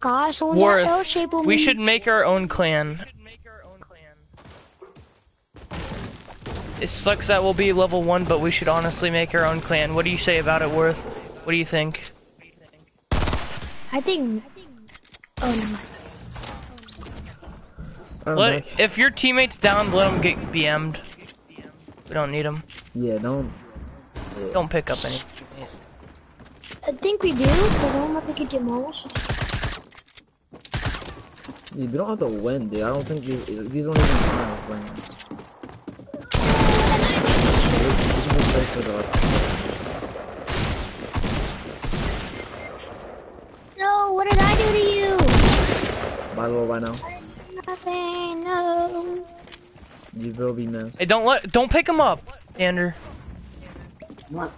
Gosh, someone Worth, L shape on We me. should make our own clan. It sucks that we'll be level one, but we should honestly make our own clan. What do you say about it, Worth? What do you think? I think. Um, oh no. I'm Let, back. if your teammate's down, let them get BM'd. We don't need them. Yeah, don't. Don't pick up any. I think we do, but I don't have to get demolished. Dude, we don't have to win, dude. I don't think these, these don't even count as wins. We should just take it up. No, what did I do to you? By the way, right now, Nothing, no. you will be missed. Hey, don't let, don't pick him up, Ander. What?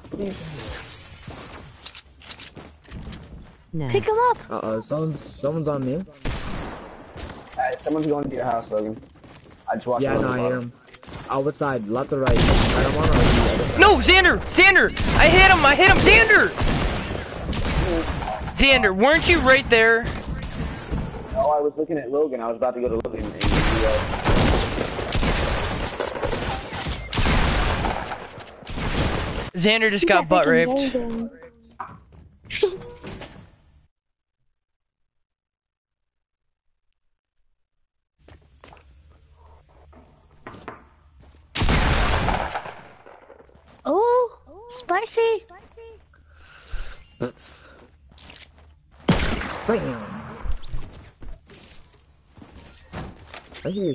Nah. Pick him up. Uh oh, someone's someone's on me. Alright, someone's going to your house, Logan. I just watched Yeah, him no, I am. hear bottom. him. Oh, what side? Left or right? I don't want to the. No, Xander! Xander! I hit him! I hit him! Xander! Xander, weren't you right there? No, I was looking at Logan. I was about to go to Logan. And uh, Xander just got butt raped.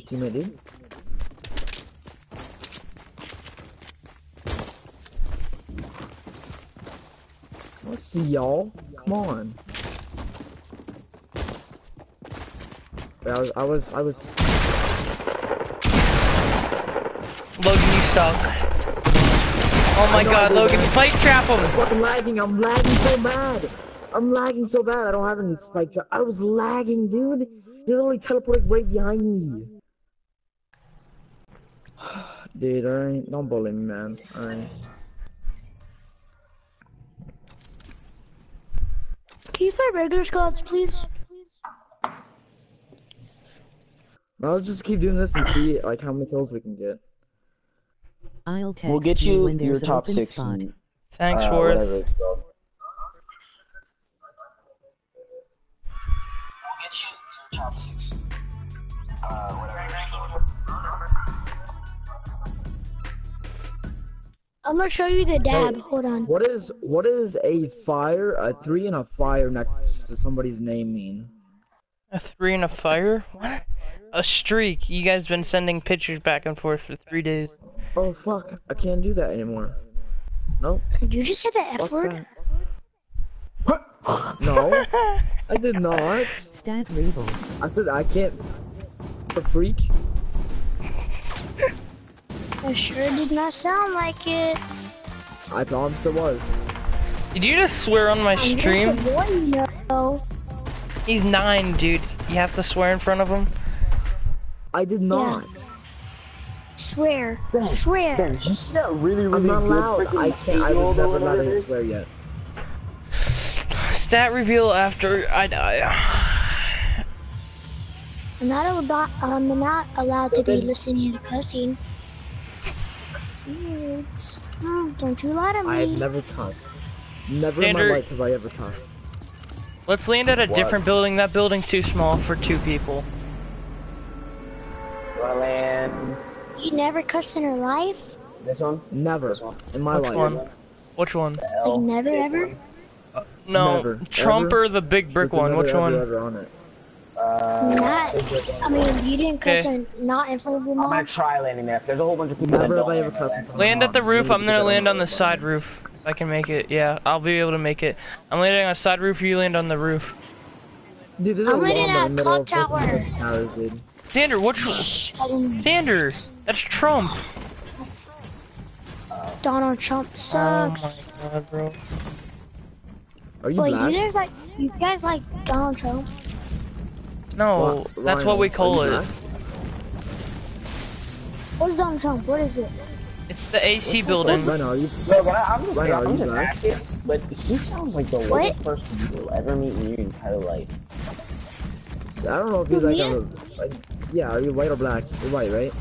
I hear teammate, dude. Let's see y'all. Come on. I was, I was, I was. Logan, you suck. Oh my god, Logan, man. spike trap him! fucking lagging. I'm lagging so bad. I'm lagging so bad. I don't have any spike trap. I was lagging, dude. They literally teleported right behind me. Dude, alright. Don't bully me, man. Alright. Can you play regular squads, please? I'll just keep doing this and see like how many kills we can get. I'll text we'll get you when there's your an top open six. spot. and, Thanks, uh, Worth. whatever it's called. We'll get you your top six. Uh, whatever. I'm gonna show you the dab. Hold on. What is what is a fire, a three, and a fire next to somebody's name mean? A three and a fire? What? A streak. You guys been sending pictures back and forth for three days. Oh fuck! I can't do that anymore. Nope. Did you just say the F What's word? that? No, I did not. Stat Rebel. I said I can't. A freak. It sure did not sound like it. I promise it was. Did you just swear on my I'm stream? just a boy, you know. He's nine, dude. You have to swear in front of him? I did not. Swear. Swear. Ben, you see that really, really I'm not good allowed. I can't. I was never whatever allowed to swear yet. Stat reveal after I die. I'm not allowed. I'm not allowed to be listening to cussing. Cussings. Hmm, don't you lie to me. I have never cussed. Never in my life have I ever cussed. Let's land at a What? different building. That building's too small for two people. Wanna land You never cussed in your life? this one? Never This one? in my Which life. one? Which one? Like never ever? one? No, Never. Trump Ever? or the big brick With one? Which ever, one? ever on it. Uh, Not. I mean, you didn't cuss Okay. in, not in front of your I'm gonna try landing there. There's a whole bunch of people Never that have I ever land cussed there. in front of Land at the moms, roof. I'm gonna land on the side roof. If I can make it. Yeah, I'll be able to make it. I'm landing on the side roof. You land on the roof. Dude, there's I'm a landing llama at in the middle of clock tower. fucking towers, dude. Xander, which I didn't. That's Trump. Donald Trump sucks. Oh sucks. my god, bro. Are you Wait, black? you guys like you guys like Donald Trump? No, Well, that's Ryan, what we call it. What is Donald Trump? What is it? It's the AC building. Rhino, are you? No, but I, I'm just, Right, I'm just black? asking. But he sounds like the worst person you will ever meet in your entire life. I don't know if he's like a, like, yeah, are you white or black? You're white, right?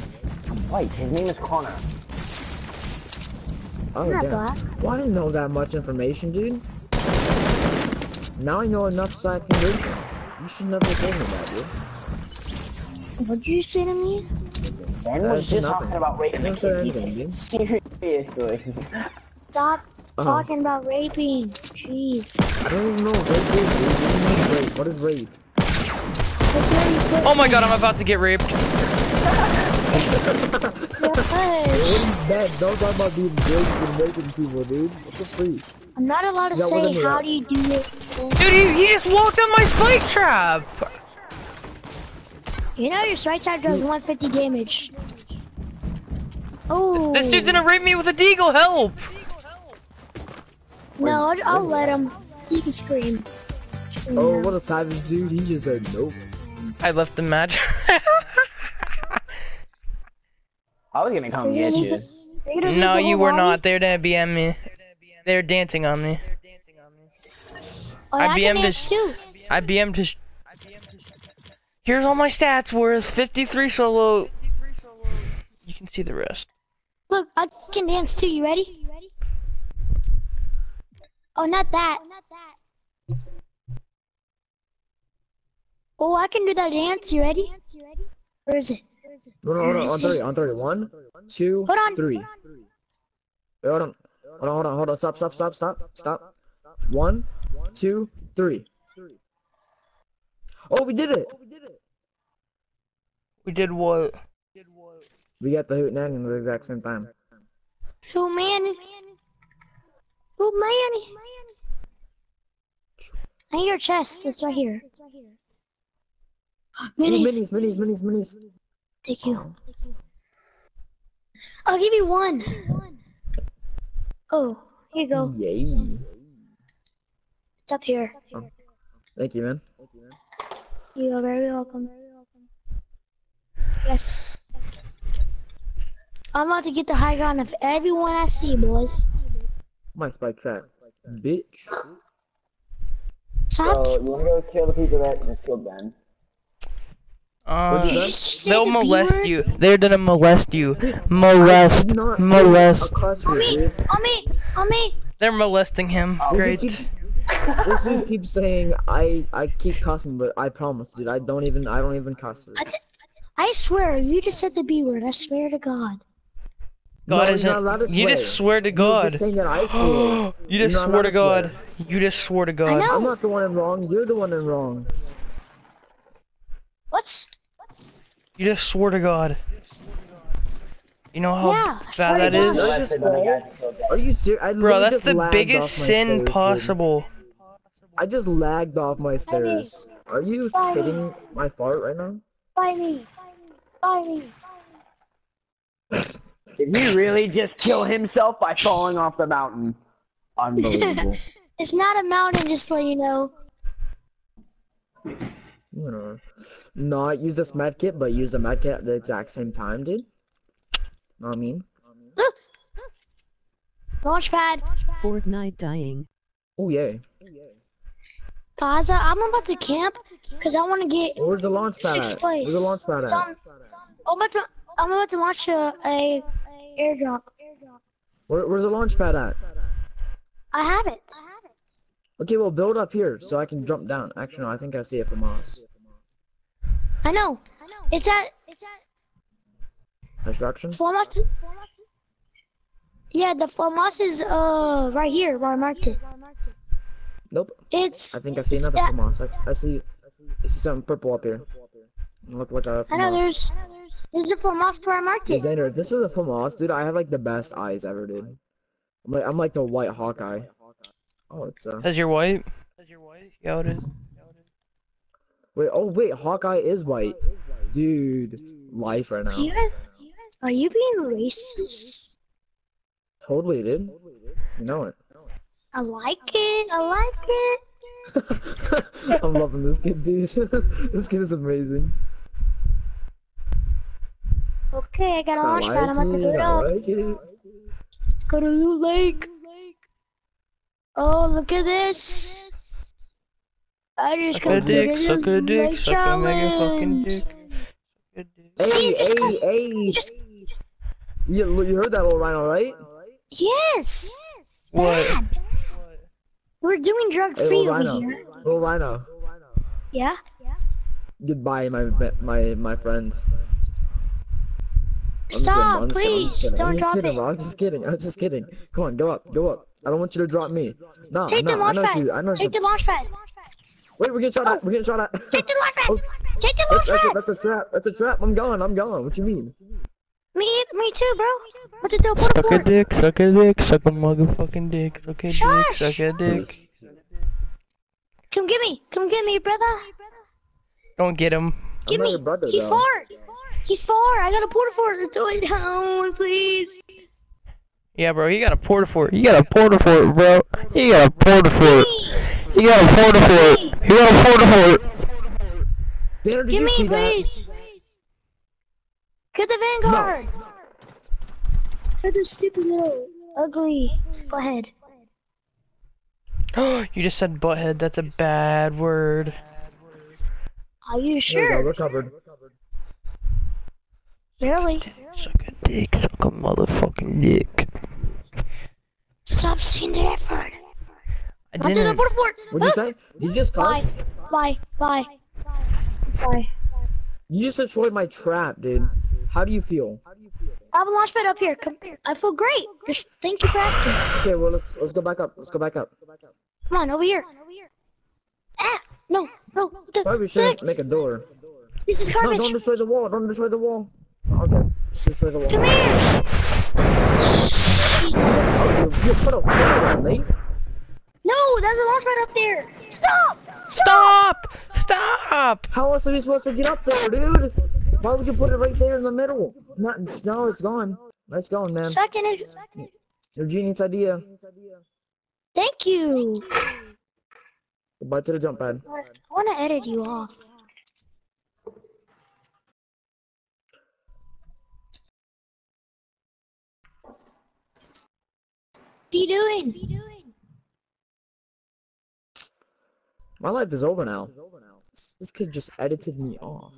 I'm white. his name is Connor. Oh, I'm not damn. black. Well, I didn't know that much information, dude. Now I know enough so I can rate him. You should never have told me that, dude. What'd you say to me? Ben was just nothing. talking about raping I the didn't say kid. anything, Seriously. Stop Uh-huh. talking about raping. Jeez. I don't even know what rape is, dude. What do you mean rape? What is rape? That's where you put Oh my god, I'm about to get raped. your head. What is that? Don't talk about being raped and raping people, dude. What the freak? I'm not allowed to That say how do you do it. Dude, he, he just walked on my spike trap. You know your spike trap does 150 damage. Oh. This dude's gonna rape me with a deagle. Help! No, I'll, I'll let him. He can scream. Scream Oh, now. what a savage dude. He just said nope. I left the match. I was gonna come get you. No, you were not. They're gonna BM me. They're dancing on me. Oh, I I can BM'd his- too. I BM'd his. Here's all my stats worth 53 solo. You can see the rest. Look, I can dance too. You ready? Oh, not that. Oh, I can do that dance. You ready? Where is it? No, no, hold on. On three. On three. One, two, Hold on. three. Wait, hold on. Hold on, hold on, hold on. Stop, stop, stop, stop, stop. One, two, three. Oh, we did it! We did what? We got the hoot and at the exact same time. Who man? Who man? I need your chest. It's right here. Minis. minis, minis, minis, minis. Thank you. I'll give you one. Oh, here you go. Yay. It's up here. Oh. Thank you, man. You are very welcome. Yes. I'm about to get the high ground of everyone I see, boys. My spike trap. Bitch. Stop. So, you wanna go kill the people that just killed Ben? Uh, What'd you Did you say? say they'll the B molest word? you. They're gonna molest you. Molest. did not say Molest. a cuss On me! On me! On me! They're molesting him. Oh, Great. dude keeps, this dude keeps saying I I keep cussing, but I promise, dude, I don't even I don't even cuss. I, th- I swear, you just said the B word. I swear to God. No, God you're isn't. to You just swear to You're God. just saying that I swear. you just not swore allowed to to God. swear. You just swore to God. I know. I'm not the one in wrong. You're the one in wrong. What? You just swore to God. You know how Yeah, bad that is? God. Did I Molested just by the fall? guys that killed Ben. Are you serious? I Bro, that's the biggest sin stairs, dude. possible. I just lagged off my stairs. Are you kidding my fart right now? Fight me! Fight me! Did he really just kill himself by falling off the mountain? Unbelievable. It's not a mountain, just so you know. You know, not use this med kit, but use a med kit at the exact same time, dude. Know what I mean? Launchpad. Fortnite dying. Oh yeah. Gaza, I'm about to camp because I want to get. Where's the launch pad Sixth place. Where's the launch pad It's at? on- I'm about to. I'm about to launch a, a airdrop. Where, where's the launch pad at? I have it. Okay, well build up here so I can jump down. Actually, no, I think I see it from us. I know. It's at. It's at Construction? Yeah, the Flamos is uh right here where I marked it. Nope. It's. I think I see another us. I, I see. I see some purple up here. Look what like I know there's. There's a Flamos where I marked it. Xander, this is a FAMAS, dude, I have like the best eyes ever, dude. I'm like, I'm like the white Hawkeye. Oh, it's uh. Cause you're white. Cause you're white. Yeah, it is. Wait, oh wait, Hawkeye is white. Dude, life right Are now. you, are you being racist? Totally, dude. You know it. I like it. I like it. I'm loving this kid, dude. this kid is amazing. Okay, I got a I launch like pad. I'm about to it. go up. like it. Let's go to Loot Lake. Oh, look at this. I just Suck a dick, suck a dick, my suck a mega fucking challenge. dick. Suck a dick. Hey, hey, hey! Just- You, you heard that little rhino, right? Yes. What? Bad. We're doing drug Hey, free little over rhino. here. Little rhino. Yeah. Goodbye, my my my friend. Stop, kidding, I'm just kidding, I'm just please. Don't I'm just kidding, drop bro. I'm just kidding. I'm just kidding. Come on, go up, go up. I don't want you to drop me. No, Take no, the I know pad. you. I know Take you. the launch pad. Wait, we're getting shot at. We're getting shot at. Take the launch pad. Oh, Take the that- launch that's, a, pad. that's a trap. That's a trap. I'm going. I'm going. What you mean? Me, me too, bro. What to do? Put a Suck a dick, suck a dick, suck a motherfucking dick, suck a dick, suck a dick. Come get me. Come get me, brother. Don't get him. Give me. brother, He's though. far. He's far. I got a porta fort. Let's it down, oh, please. Yeah, bro, you got a porta fort. You got a porta fort, bro. You got a porta fort. You got a porta fort. You got a porta fort. Tanner, did Give you me, see that? please. Get the Vanguard. Get the stupid little ugly butthead. you just said butthead. That's a bad word. Are you There we go. sure? We're covered. Really? Suck a dick, suck a motherfucking dick. Stop saying the F word. I Not to the didn't. porta. What did you say? Did you just Bye. cuss? Bye. Bye. I'm sorry. You just destroyed my trap, dude. How do you feel? I have a launch pad up here. Come here. I feel great. Just thank you for asking. Okay, well let's let's go back up. Let's go back up. Come on, over here. Ah! No, no. What the Probably heck? shouldn't make a door. This is garbage. No, don't destroy the wall. Don't destroy the wall. Okay, just destroy the wall. Come here. You, you put a fire on, Nate. No, there's a launch pad up there. Stop! Stop! Stop! How else are we supposed to get up there, dude? Why would you put it right there in the middle? Not, no, it's gone. It's gone, man. Second is. Your genius idea. Thank you. Goodbye to the jump pad. I want to edit you off. What are you doing? My life is over now. This kid just edited me off.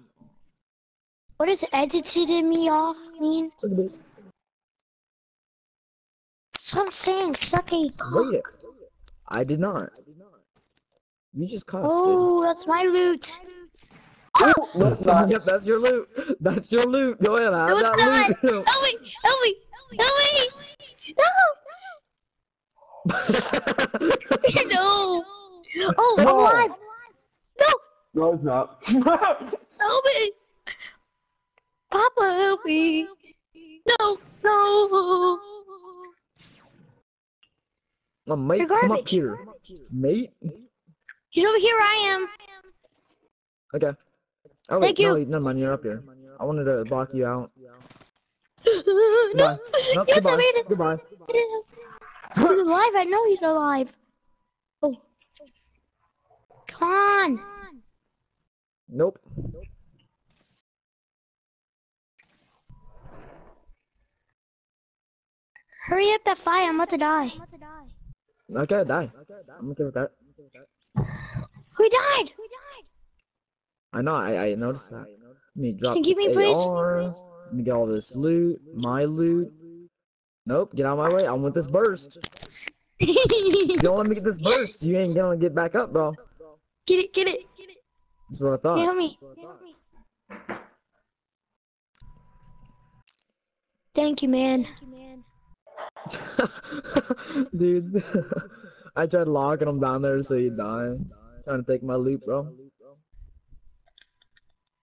What does edited me off mean? Look at it. Stop saying suck a Wait it. I did not. You just cussed, Oh, that's my loot. dude. yep, that's your loot. That's your loot. Go ahead, No, it's that not. loot. Help me! Help me! Help me! No! No! Oh, I'm No. alive! No! No, it's not. Help me! Papa, help me! No! No! Oh, mate, You're come up here. Mate? He's over here. I am. Okay. Oh, wait, Thank you. no, never mind, you're up here. I wanted to block you out. no! Nope, Yes, I made it. Goodbye. He's alive. I know he's alive. Oh. Come on. Nope. Hurry up that fire. I'm about to die. Okay, die. I'm okay with that. Who died? I know, I, I noticed that. Let me drop Can you this give me, please? AR. Let me get all this loot. My loot. Nope, get out of my way. I want this burst. You don't let me get this burst. You ain't gonna get back up, bro. get it, get it. Get it. That's what I thought. help me. Thank you, man. Dude, I tried locking him down there so he'd die. Trying to take my loot, bro.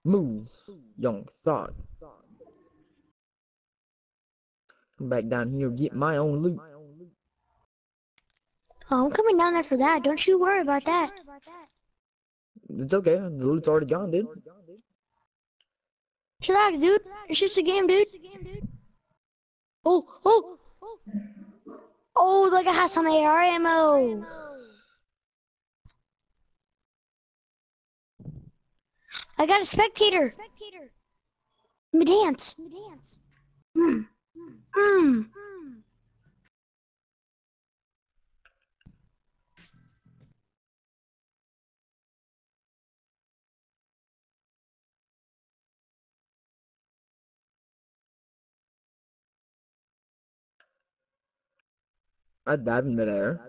Move, young thought. Come back down here, get my own loot. Oh, I'm coming down there for that. Don't you worry about that. It's okay, the loot's already gone, dude. Chillax, dude. It's just a game, dude. Oh, oh. Oh, look, I have some AR ammo. I got a spectator. Let me dance. Mm. Mm. I dive into there.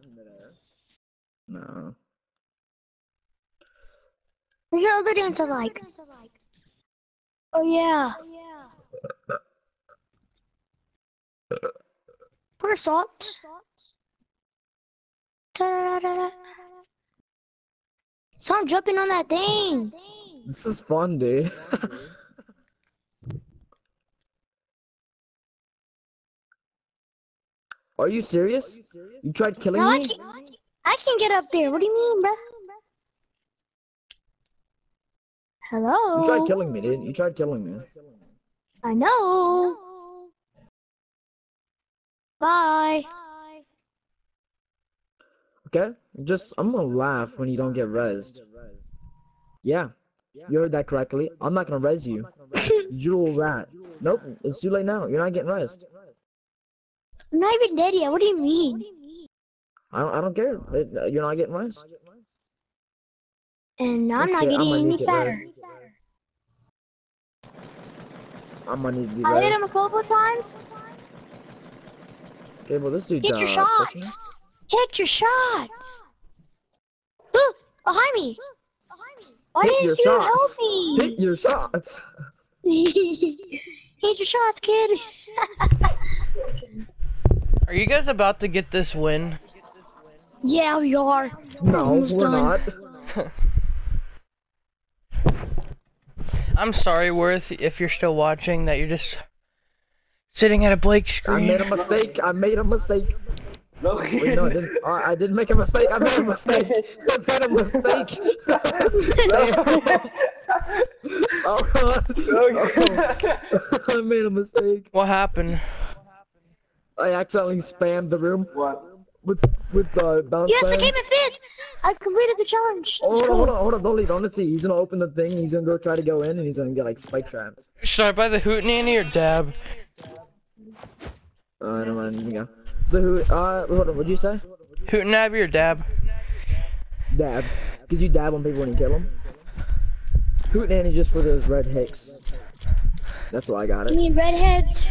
No. There's no other dance I like. Oh yeah. Oh, yeah. So I'm jumping on that thing. This is fun, dude. Are you serious? You tried killing No, I me? can, I can get up there. What do you mean, bruh? Hello. You tried killing me, dude. You tried killing me. I know. Bye. Okay? Just, I'm gonna laugh when you don't get rezzed. Yeah. You heard that correctly. I'm not gonna res you. You little rat. Nope, it's too late now. You're not getting rezzed. I'm not even dead yet. What do you mean? I don't, I don't care. It- uh, You're not getting rezzed. And I'm That's not it, getting I'ma any need get fatter. rezzed. I'm gonna need to be I hit him a couple times. Okay, well this dude's Hit your uh, shots. Hit your shots. Ooh, behind me. Why Hit didn't your you shots. help me? Hit your shots. Hit your shots, kid. Are you guys about to get this win? yeah, we are. No, Almost we're done. not. I'm sorry, Worth, if you're still watching, that you're just sitting at a blank I made a mistake. I made a mistake. Logan. Wait, no, I didn't. Uh, I didn't make a mistake. I made a mistake. I made a mistake. oh god. Oh. I made a mistake. What happened? I accidentally spammed the room what? with with uh, bounce Yes, I came in fifth. I completed the challenge. Oh, hold on, hold on, hold on, don't leave, don't see. He's gonna open the thing, he's gonna go try to go in, and he's gonna get like spike trapped. Should I buy the Hootenanny or Dab? Uh, never mind, you can go. The who, uh, hold on, what'd you say? Hootenanny or Dab? Dab. Cause you dab on people when you kill them. Hootenanny just for those red hicks. That's why I got You it. mean redheads?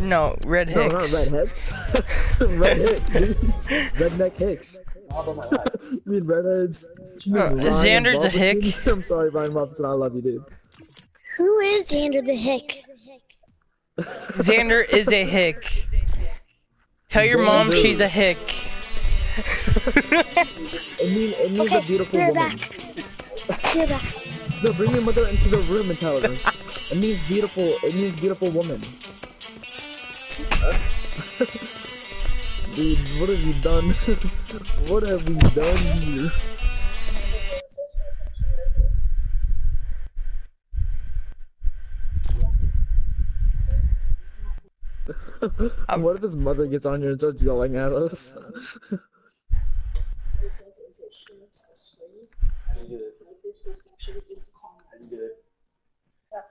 No, Red No, Hicks. not redheads. red hicks, dude. Redneck hicks. you mean redheads? You mean Uh, Ryan Xander's a hick. I'm sorry, Ryan Robinson, I love you, dude. Who is Xander the Hick? Xander is a hick. Tell your mom Xander. she's a hick. It, mean, it means Okay, a beautiful we're woman. back. We're back. No, bring your mother into the room and tell her. It means beautiful. It means beautiful woman. Dude, what have you done? what have we done here? What if his mother gets on here and starts yelling at us?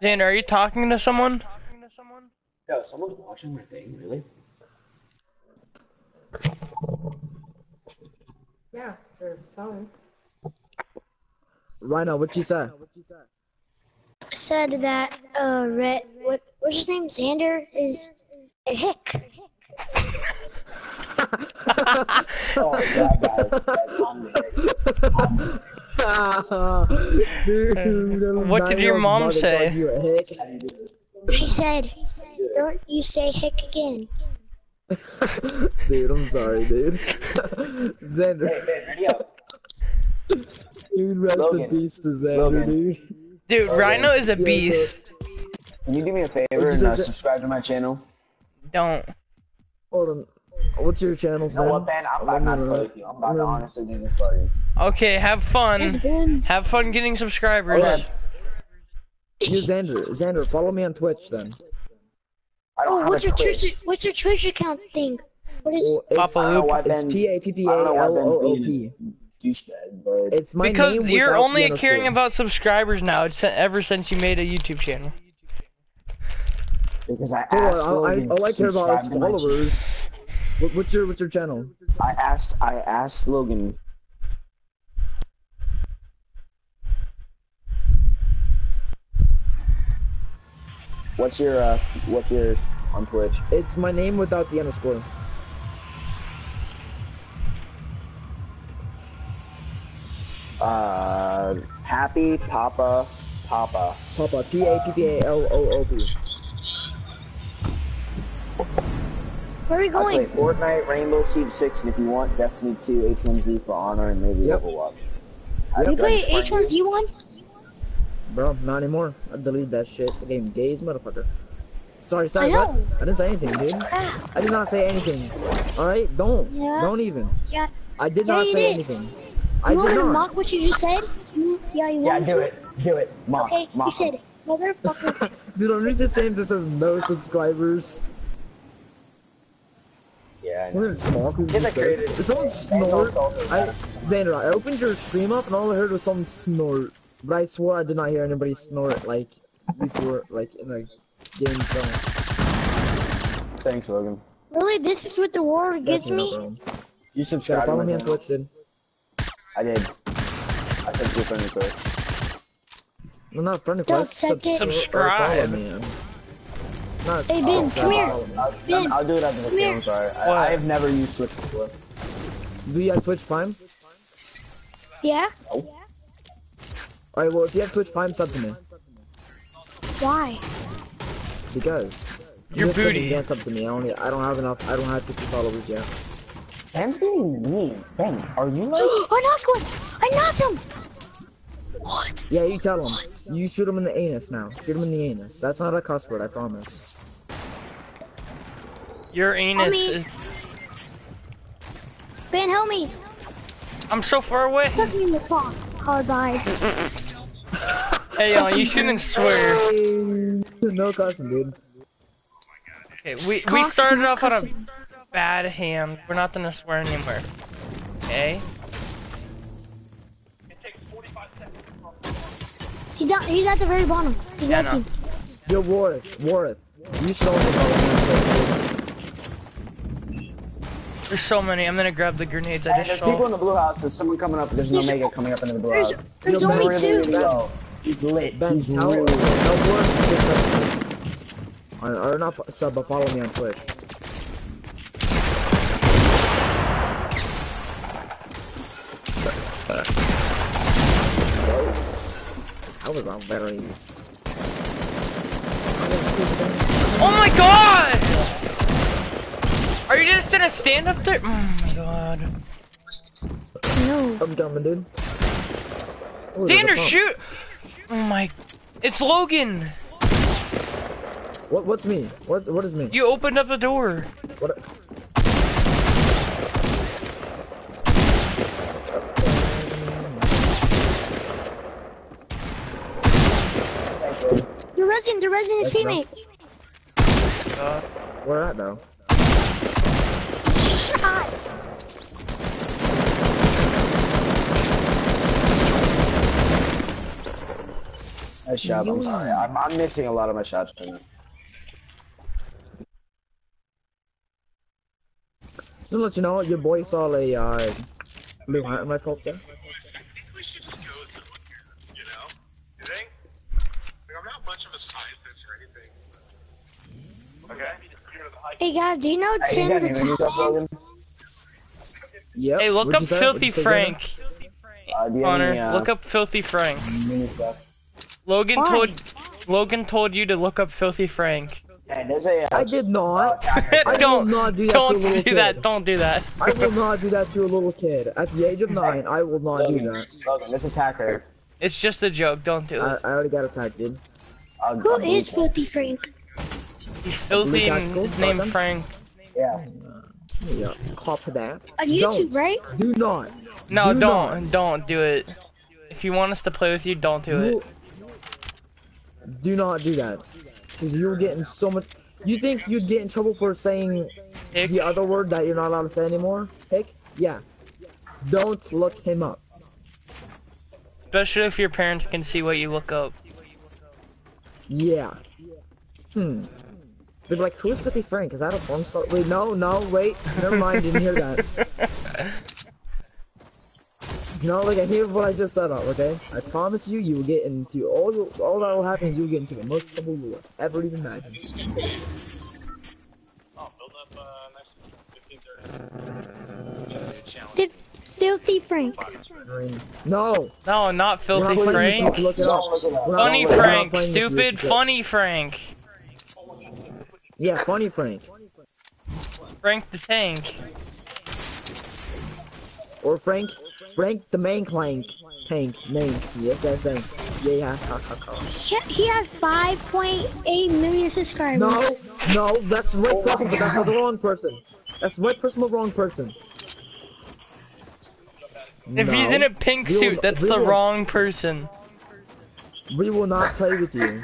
Xander, are you talking to someone? Yeah, someone's watching my thing, really? Yeah, their phone. Rhino, what you say? Said that uh red what what's his name? Xander is a hick. Oh, yeah, guys. guys, I'm the Dude, What did your mom say? called You a said, "Don't you say hick again." dude, I'm sorry, dude. Xander, Hey, man, ready dude, rest in Logan. peace to Xander, Logan. dude. Dude, Rhino is a beast. Can you do me a favor and uh, subscribe to my channel? Don't. Hold on. What's your channel's You know name? what, Ben? I'm Let about not me to know. you. I'm about to honestly do this for you. Okay, have fun. It's Ben. Have fun getting subscribers. Okay. You Xander. Xander, follow me on Twitch then. I don't Oh, have what's your Twitch. Twitch? What's your Twitch account thing? What is Well, it? it's, Papa I don't know Loop. why it's Ben's- P A P P I A don't know why L Ben's O O being P. a douchebag, It's my Because name you're only caring about subscribers now, it's ever since you made a YouTube channel. Because I Hold asked. Logan I, all I care about is followers. What, what's your what's your channel? I asked. I asked Logan. What's your uh, what's yours on Twitch? It's my name without the underscore. Uh, happy Papa Papa. Papa. P A P P A L O O B. Where are we I play going? Fortnite, Rainbow Siege 6, and if you want, Destiny 2, H1Z for Honor, and maybe Yep. Overwatch. We I've play playing- H1Z1? Bro, not anymore. I deleted that shit. The game gay as motherfucker. Sorry, sorry, I what? know. I didn't say anything, dude. I did not say anything. Alright? Don't. Yeah. Don't even. Yeah. I did Yeah, not say did. anything. I You want did me to not. mock what you just said? You- Yeah, you Yeah, want me do to? it. Do it. Mock. Okay, mock he said, it. motherfucker. Dude, underneath the same just says no subscribers. Yeah, I know. Look at small because Get you the Did someone and snort? I, Xander, I opened your stream up and all I heard was someone snort. But I swore I did not hear anybody snort like before, like in the game song. Thanks, Logan. really? This is what the war gives me? bro. You subscribe to follow me on? Twitch, dude. I did. I sent you a friend request. No, not friend Don't request. accept it. or- or Subscribe. Follow me. Not Hey, Ben, come here. follow me. I'll, Ben, I'll do it after the come here. game, I'm sorry. What? I, I've never used Twitch before. Do you have Twitch Prime? Yeah? Alright, well, if you have Twitch Prime, sub to me. Why? Because. Your Just 'cause booty. You can't sub to me. I only, I don't have enough. I don't have 50 followers yet. Ben's being mean. Ben, are you like... I knocked one! I knocked him! What? Yeah, you tell him. You shoot him in the anus now. Shoot him in the anus. That's not a cuss word, I promise. Your anus Mommy. is. Ben, help me! I'm so far away. Stuck me in the clock. Card died. Hey, y'all, you shouldn't swear. no cussing, dude. Okay, we we started off on a bad hand. We're not gonna swear anymore. Okay? He's down, he's at the very bottom. He's Yeah, red I know. team. Yo, Warith, Warith. You should only follow me on Twitch, There's so many. I'm gonna grab the grenades I Hey, just there's people in the blue house. There's someone coming up. There's an There's- Omega coming up into the blue There's, house. there's Yo, only really, two. really low. He's lit. dude. Ben, He's tell, really tell lit. Warith to sub to me. Or, or not fo- sub, but follow me on Twitch. That was a very... Oh my god! Are you just gonna stand up there? Oh my god. No. I'm coming, dude. Oh, Xander, shoot! Oh my. It's Logan! What, what's me? What, what is me? You opened up the door. What? You're resing, they're resing his That's not- teammate. Where at though? Shot. Nice job. I'm sorry. I'm, I'm missing a lot of my shots right now. Just to let you know, your boy saw a uh, blue hat rifle there. I think we should just go with someone here, you know? You think? Like, I'm not much of a scientist or anything. Okay? Hey guys, do you know Tim you got the any videos up, Top Logan? Yep. Hey, look what'd up you say? Filthy What'd you say, Frank. Uh, do you have Connor, uh, look up Filthy Frank. Mini stuff? Logan Why? told Logan told you to look up Filthy Frank. Hey, there's a. Uh, I did not. I will don't not do that to a don't little do kid. that. Don't do that. I will not do that to a little kid. At the age of nine, I will not do that. Logan, there's a attacker. It's just a joke. Don't do I, it. I already got attacked, dude. I'll, Who I'll delete is that. Filthy Frank? He's filthy and his name Frank. Yeah. Yeah, Call to that. On YouTube, right? Do not. No, Do don't don't do it. If you want us to play with you, don't do it. Do not do that. Because you'll get in so much. You think you'd get in trouble for saying Hick. the other word that you're not allowed to say anymore? Hick? Yeah. Don't look him up. Especially if your parents can see what you look up. Yeah. Hmm. They'd be like, who's Filthy Frank? Is that a porn star? Wait, no, no, wait. Never mind, didn't hear that. No, like, I hear what I just said, okay? I promise you, you will get into, all you, all that will happen is you'll get into the most trouble you will ever even imagine. Oh, build up uh, nice 15 30. Yeah, challenge. Fif- Filthy Frank. No. No, not Filthy not Frank. Look it up. Don't look it up. We're not- Funny not Frank, playing stupid funny Frank. Yeah, funny Frank. Frank the Tank. Or Frank, Frank the main clank. Tank, name, yes, yes, yes. Yeah, yeah, ha, ha, ha. He, he had 5.8 million subscribers. No, no, that's the right person, but that's not the wrong person. That's the right person, but wrong person. If he's in a pink We will- suit, that's the will- wrong person. We will not play with you.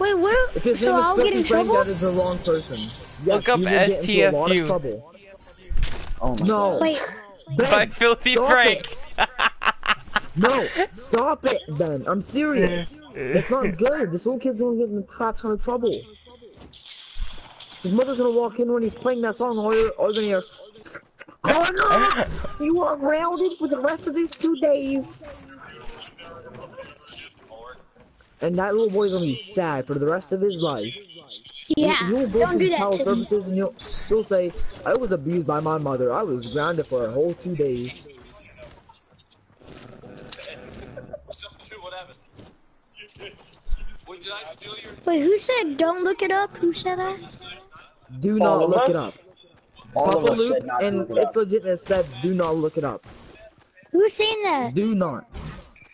Wait, what? If his so name I'll is get in Frank, trouble? that is the wrong person. Yes, Look up you will get into a lot of STFU. trouble. Oh my No. god. Wait, Ben, By Filthy Frank. No, stop it, Ben. I'm serious. It's not good. This little kid's gonna get in a crap ton of trouble. His mother's gonna walk in when he's playing that song, all you're, all you're gonna hear, Connor, you are grounded for the rest of these two days. And that little boy's gonna be sad for the rest of his life. Yeah, He- He'll go don't through do that child to me. services and he'll, he'll say, I was abused by my mother. I was grounded for a whole two days. Wait, did I steal your? Wait, who said don't look it up? Who said that? Do All not of look it up. All Papa Luke said not to and it it's up. legit and it said do not look it up. Who's saying that? Do not.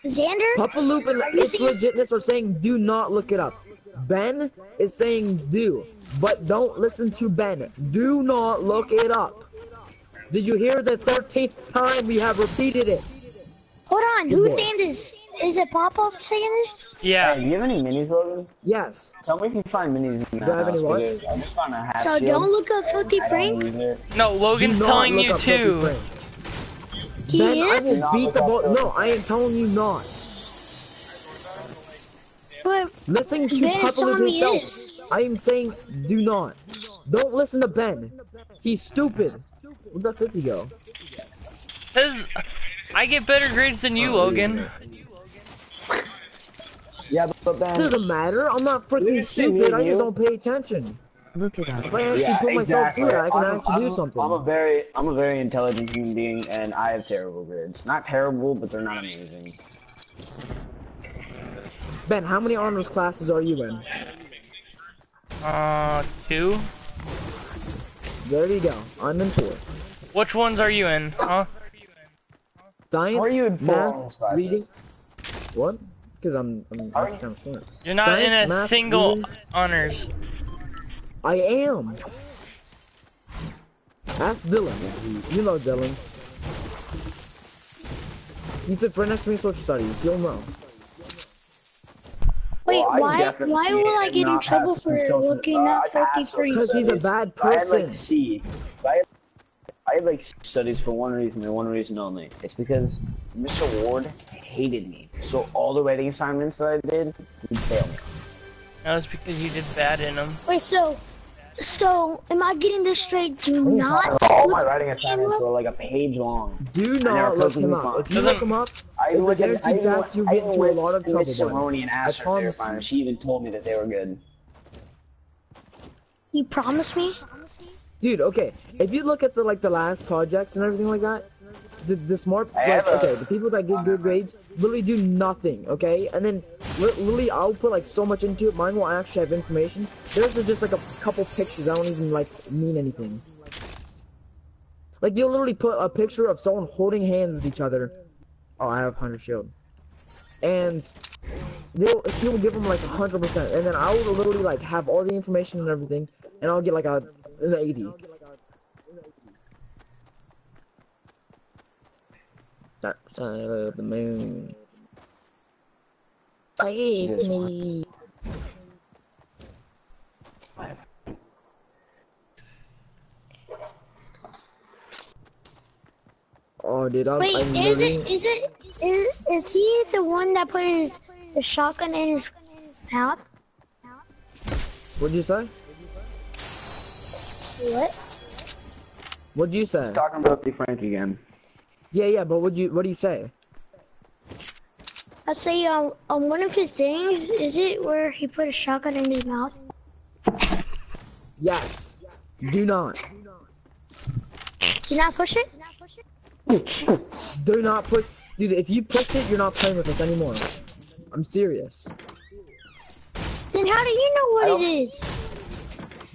Xander? Papa Loop and you its saying- legitness are saying do not look it up. Ben is saying do, but don't listen to Ben. Do not look it up. Did you hear the 13th time we have repeated it? Hold on, Good who's boy. saying this? Is it Pop Up saying this? Hey, Yeah. do you have any minis, Logan? Yes. Tell me if you find minis in the Do I have house any what? because I just found a half So shield. don't look up Filthy I Frank? No, Logan's telling you up too. He Ben, I is? will beat the ball. No, I am telling you not. But Listen to Ben is Papa telling Luke me himself. is. I am saying do not. Don't listen to Ben. He's stupid. Where'd that 50 go? Cause I get better grades than you, oh, Logan. Yeah, but, but Ben. Doesn't matter. I'm not freaking Dude, it's me stupid. I just don't pay attention. Look it up. If I actually Yeah, put myself through it, I can I'm, actually I'm, do something. I'm a very, I'm a very intelligent human being, and I have terrible grades. Not terrible, but they're not amazing. Ben, how many honors classes are you in? Uh, two. There you go. I'm in four. Which ones are you in? Huh? Science, are you in math, reading. What? Because I'm, I'm, I'm you- kind of smart. You're not Science, in a math, single reading. honors. I am. Ask Dylan. You know Dylan. He sits right next to me in social studies. He'll know. Wait, Well, why definitely why will I get in trouble for looking uh, up I passed Filthy social Frank? Because he's a studies. bad I had like person. C. I had, I had like studies for one reason and one reason only. It's because Mr. Ward hated me. So all the writing assignments that I did, he'd fail me. That was because you did bad in them. Wait, so so am I getting this straight? Do What are you not talking about? All my writing assignments Caleb? were like a page long. Do never not look personally him up. found- If you look him up, I It's a looked at, guaranteed I even fact you I get into a lot of trouble, Miss Ben. Cerrone and asked her if they were promise fine, she even told me that they were good. You promise me? dude. Okay, if you look at the like the last projects and everything like that, the, the smart like a- okay, the people that get good grades literally do nothing. Okay, and then li- literally I'll put like so much into it. Mine will actually have information. Theirs are just like a couple pictures. I don't even like mean anything. Like you'll literally put a picture of someone holding hands with each other. Oh, I have hundred shield. And they'll he'll give them like hundred percent, and then I will literally like have all the information and everything, and I'll get like a an eighty. Dark side of the moon. Save Jesus. me. Oh, dude, I'm, Wait, I'm is literally- it is it is, is he the one that put his the shotgun in his mouth? What'd you say? What? What'd you say? He's talking about the Frank again. Yeah, yeah, but what do you what do you say? I say um, on one of his things, is it where he put a shotgun in his mouth? Yes. yes. Do not. Do not push it? Do not push Dude, if you push it, you're not playing with us anymore. I'm serious. Then how do you know what it is?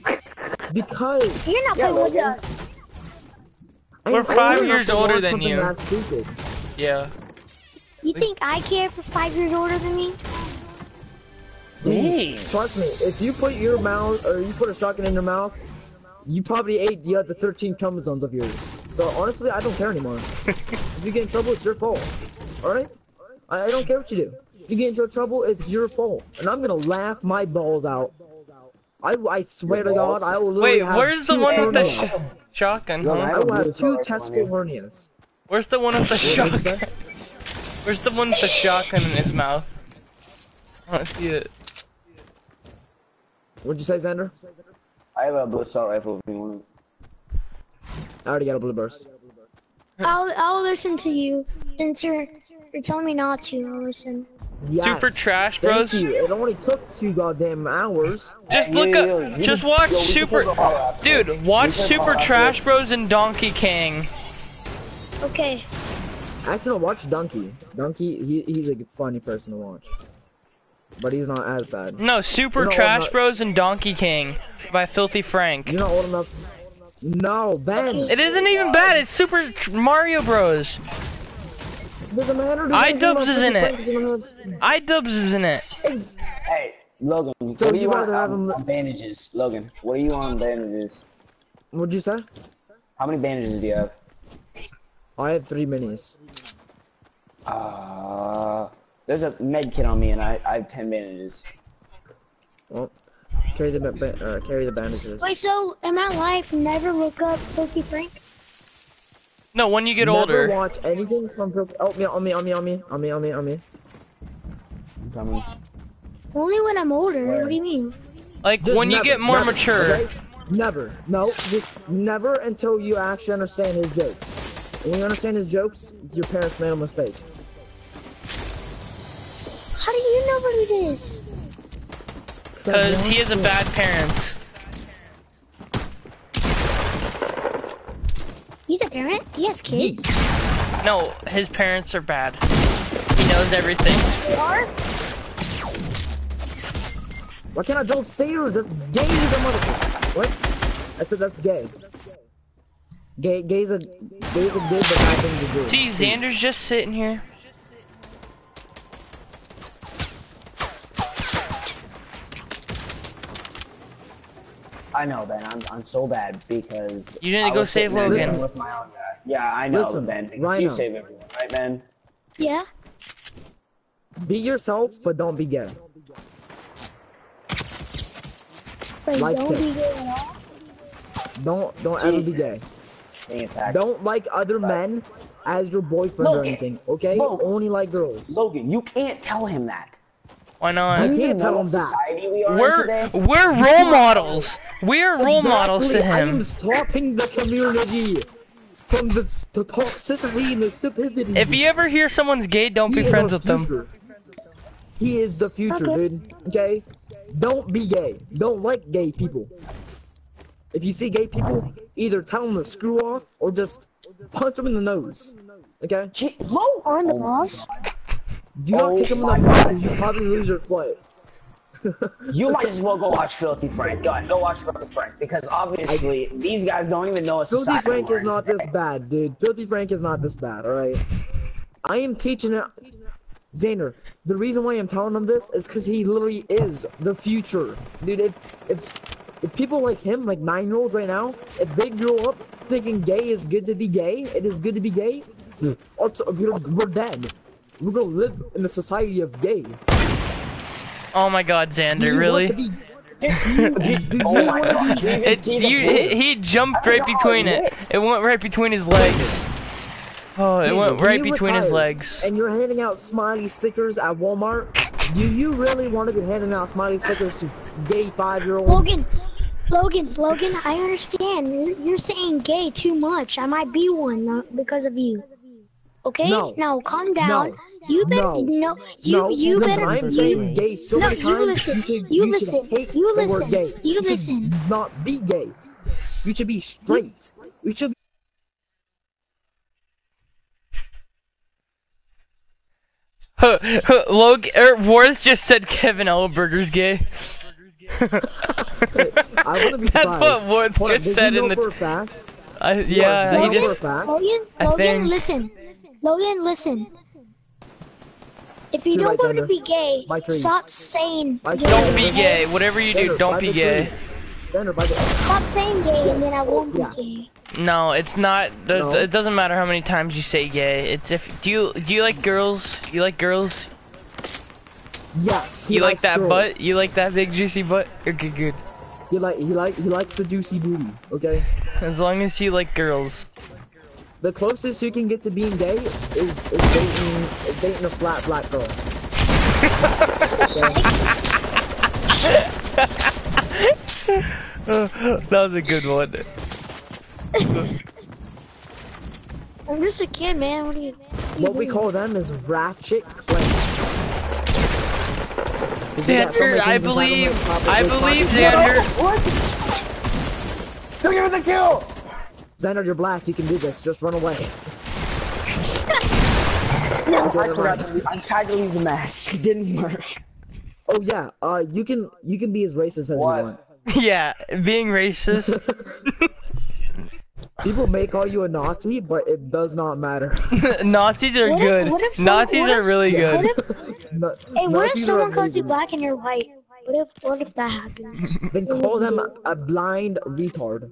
Because you're not yeah, playing with us. We're five years older than you. Yeah. You think I care for five years older than me? Dang. Trust me, if you put your mouth or you put a shotgun in your mouth, you probably ate the other 13 chromosomes of yours. So honestly, I don't care anymore. if you get in trouble, it's your fault. Alright? I, I don't care what you do. If you get into trouble, it's your fault. And I'm gonna laugh my balls out. I, I swear to God, I will literally Wait, where's the one with the Shotgun, no. I have two Tesco hernias. Where's the one with the shotgun? Where's the one with the shotgun in his mouth? I don't see it. What'd you say, Xander? I have a blue assault rifle if you want. I already got a blue burst. I'll I'll listen to you, censor. You're telling me not to. Listen. Yes. Super trash, bros. Thank you. It only took two goddamn hours. Just look yeah, up. Yeah, yeah. Just watch Yo, Super. Dude, watch Super Trash Bros and Donkey King. Okay. I can watch Donkey. Donkey, he, he's a funny person to watch. But he's not as bad. No, Super Trash Bros and Donkey King by Filthy Frank. You're not old enough. No, Ben. It isn't even bad. It's Super Mario Bros. Idubbbz is in it. Idubbbz is in it. Hey, Logan, so what do you want on, on bandages? Logan, what are you on bandages? What'd you say? How many bandages do you have? I have three minis. Uh, there's a med kit on me, and I, I have ten bandages. Well, carry the, uh, carry the bandages. Wait, so am I live? Never look up Pokey Frank? No, when you get Never older. Never watch anything from Brook. Oh, me, on me, on me, on me, on me, on me, on me. I'm coming. Only when I'm older. Where? What do you mean? Like just when never, you get more never, mature. Okay? Never. No, just never until you actually understand his jokes. When you understand his jokes, your parents made a mistake. How do you know what it is? Because he is a bad parent. He's a parent? He has kids? No, his parents are bad. He knows everything. What? Why can't adults say you? That's gay, the motherfucker. What? That's it, that's gay. Gay, gay's a, gay's a good, but I think to do. See, Xander's just sitting here. I know, Ben. I'm, I'm so bad because you need to go save Logan with my own guy. Yeah, I know, Listen, Ben. Rhino, you save everyone, right, Ben? Yeah. Be yourself, but don't be gay. Like don't be gay at all. Don't don't Jesus. ever be gay. Don't like other men as your boyfriend Logan. or anything, okay? Logan. Only like girls. Logan, you can't tell him that. Why not? I can't tell him that. We're we're role models. We're role exactly. models to him. I am stopping the community from the, the toxicity and the stupidity. If you ever hear someone's gay, don't he be friends with future. them. He is the future, okay. dude. Okay? Don't be gay. Don't like gay people. If you see gay people, either tell them to screw off or just punch them in the nose. Okay? Low on the oh boss. Do not oh kick him in the butt because you probably lose your flight. you might as well go watch Filthy Frank. Go, go watch Filthy Frank because obviously I, these guys don't even know a. Filthy Frank is not today. this bad, dude. Filthy Frank is not this bad, alright? I am teaching it. Xander, the reason why I'm telling him this is because he literally is the future. Dude, if, if, if people like him, like nine-year-olds right now, if they grow up thinking gay is good to be gay, it is good to be gay, we're dead. We're gonna live in a society of gay. Oh my god, Xander, really? Oh my god. You, he jumped right between it. It went right between his legs. Oh, it Dude, went right between his legs. And you're handing out smiley stickers at Walmart? Do you really want to be handing out smiley stickers to gay five-year-olds? Logan, Logan, Logan, I understand. You're saying gay too much. I might be one uh, because of you. Okay, no. now calm down. No. You better no. no you no. you listen, better I'm you, saying gay so no, many you. Listen. You, should, you, you listen. Hate you listen. The word gay. You, you listen. Should not be gay. You should be straight. You should. Be Log er, Worth just said Kevin Ellenberger's gay. I wouldn't be surprised. That's what Worth just said in the. I, yeah, Logan, he just, Logan, Logan, listen. Logan, listen. If you Too don't want to be gay, stop saying gay, don't be gay. Whatever you do, Xander, don't be gay. trees. Xander, by the Stop saying gay, and then I won't Yeah. be gay. No, it's not. th- No. It doesn't matter how many times you say gay. It's if do you do you like girls? You like girls? Yes. he you like that girls. butt? You like that big juicy butt? Okay, good. He like he like he likes the juicy booty. Okay. As long as you like girls. The closest you can get to being gay is is dating is dating a flat black girl. that was a good one. I'm just a kid, man. What are you? What we call them is ratchet clanks. You see Xander, I believe, entitlement topic I with believe content? Xander. Look at the kill! Xander, you're black. You can do this. Just run away. I Okay, never forgot to leave, I tried to leave the mask. It didn't work. Oh yeah. Uh, you can you can be as racist as What? you want. Yeah, being racist. People may call you a Nazi, but it does not matter. Nazis are What if- good. what if some- Nazis what are really good. If? Na- Hey, what if someone calls you black and you're white? What if? What if that happens? Then call them a blind retard.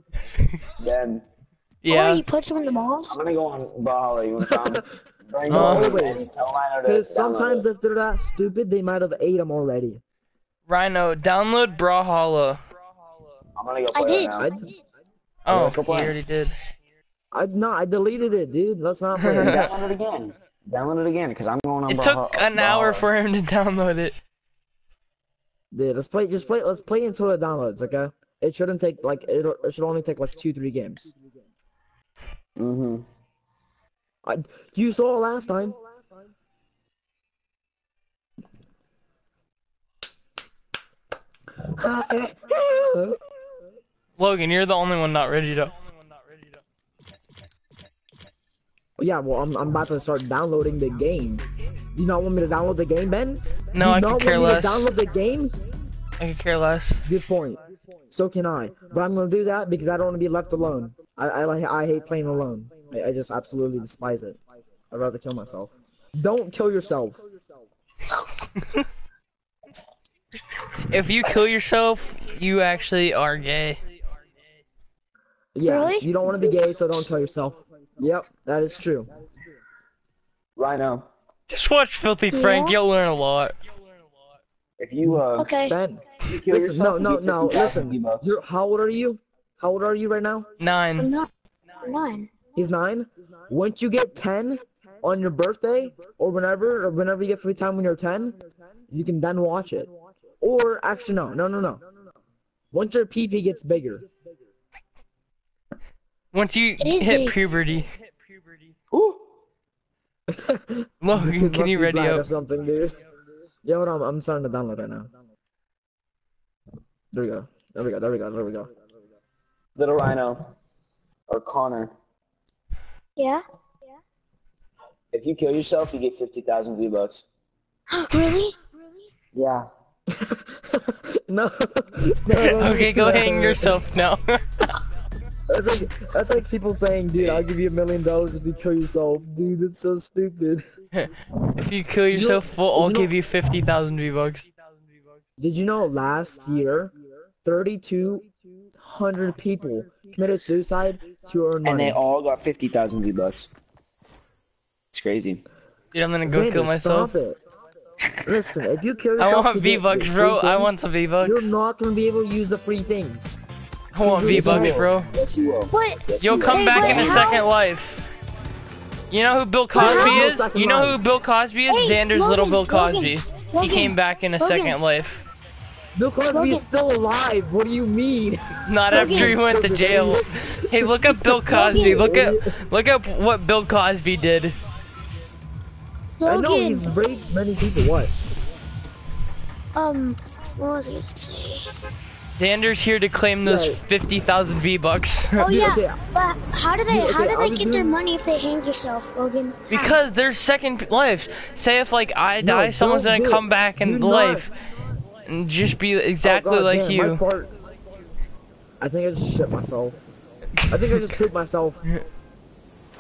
Then Or Yeah. you punch them in the balls? I'm gonna go on Brawlhalla. You wanna come? Bring Uh, over always. and tell Lino to Because sometimes if they're that stupid, they might have ate them already. Rhino, download Brawlhalla. I'm gonna go I play did. right I, now. Oh, let's go you play. already did. I no, I deleted it, dude. Let's not play. it. Download it again. Download it again, cause I'm going on It took an hour for him to download it. Dude, let's play. Just play. Let's play until it downloads. Okay. It shouldn't take like it. It should only take like two, three games. Mm-hmm. I, you saw last time. Logan, you're the only one not ready to. yeah, well, I'm, I'm about to start downloading the game. You not want me to download the game, Ben? No, you I not could care want me less. to download the game? I could care less. Good point. So can I. But I'm gonna do that because I don't want to be left alone. I I, I hate playing alone. I, I just absolutely despise it. I'd rather kill myself. Don't kill yourself. If you kill yourself, you actually are gay. Yeah, Really? you don't want to be gay, so don't kill yourself. Yep, that is true. Rhino, Just watch Filthy Frank, you'll learn a lot. if you uh, Okay. Ben, you kill listen, no, yourself, no, you no, listen. You're, how old are you? How old are you right now? Nine. not. I'm nine. He's nine. Once you get ten on your birthday or whenever, or whenever you get free time when you're ten, you can then watch it. Or actually, no, no, no, no. Once your PP gets bigger, Once you hit big. puberty. Ooh. Logan, kid can you be ready blind or up? something, dude. Yeah, hold on. I'm starting to download right now. There we go. There we go. There we go. There we go. Little Rhino, or Connor, Yeah. Yeah. If you kill yourself, you get 50,000 V-Bucks. really? Really? Yeah. no. no, no, Okay, go no. hang yourself now. That's like that's like people saying, dude, I'll give you a million dollars if you kill yourself. Dude, that's so stupid. if you kill yourself, well, I'll you know- give you 50,000 V-Bucks. Did you know last year, 3,200 people committed suicide to earn money. And they all got 50,000 V-Bucks. It's crazy. Dude, I'm gonna go Xander, kill myself. Stop it. Listen, if you kill yourself, I want V-Bucks, free bro. I want some V-Bucks. You're not gonna be able to use the free things. I want V-Bucks, bro. Yes, you will. What? Yes, You'll you come will. back wait, in a second life. You know who Bill Cosby is? You know who Bill Cosby is? Hey, Xander's Logan, little Bill Logan, Cosby. He came back in a Logan. second life. Bill Cosby Logan. is still alive. What do you mean? Not after he went to jail. Hey, look up Bill Cosby. Look at look up what Bill Cosby did. I know he's raped many people. What? Um, what was I gonna say? Xander's here to claim those Yeah. 50,000 V-Bucks. Oh yeah, okay. but how do they Dude, how do they get their money if they hang yourself, Logan? How? because there's second lives. Say if like I No, die, someone's gonna come back in Do not. Life and just be oh, exactly Oh, God like damn, you. My fart. I think I just shit myself. I think I just pooped myself.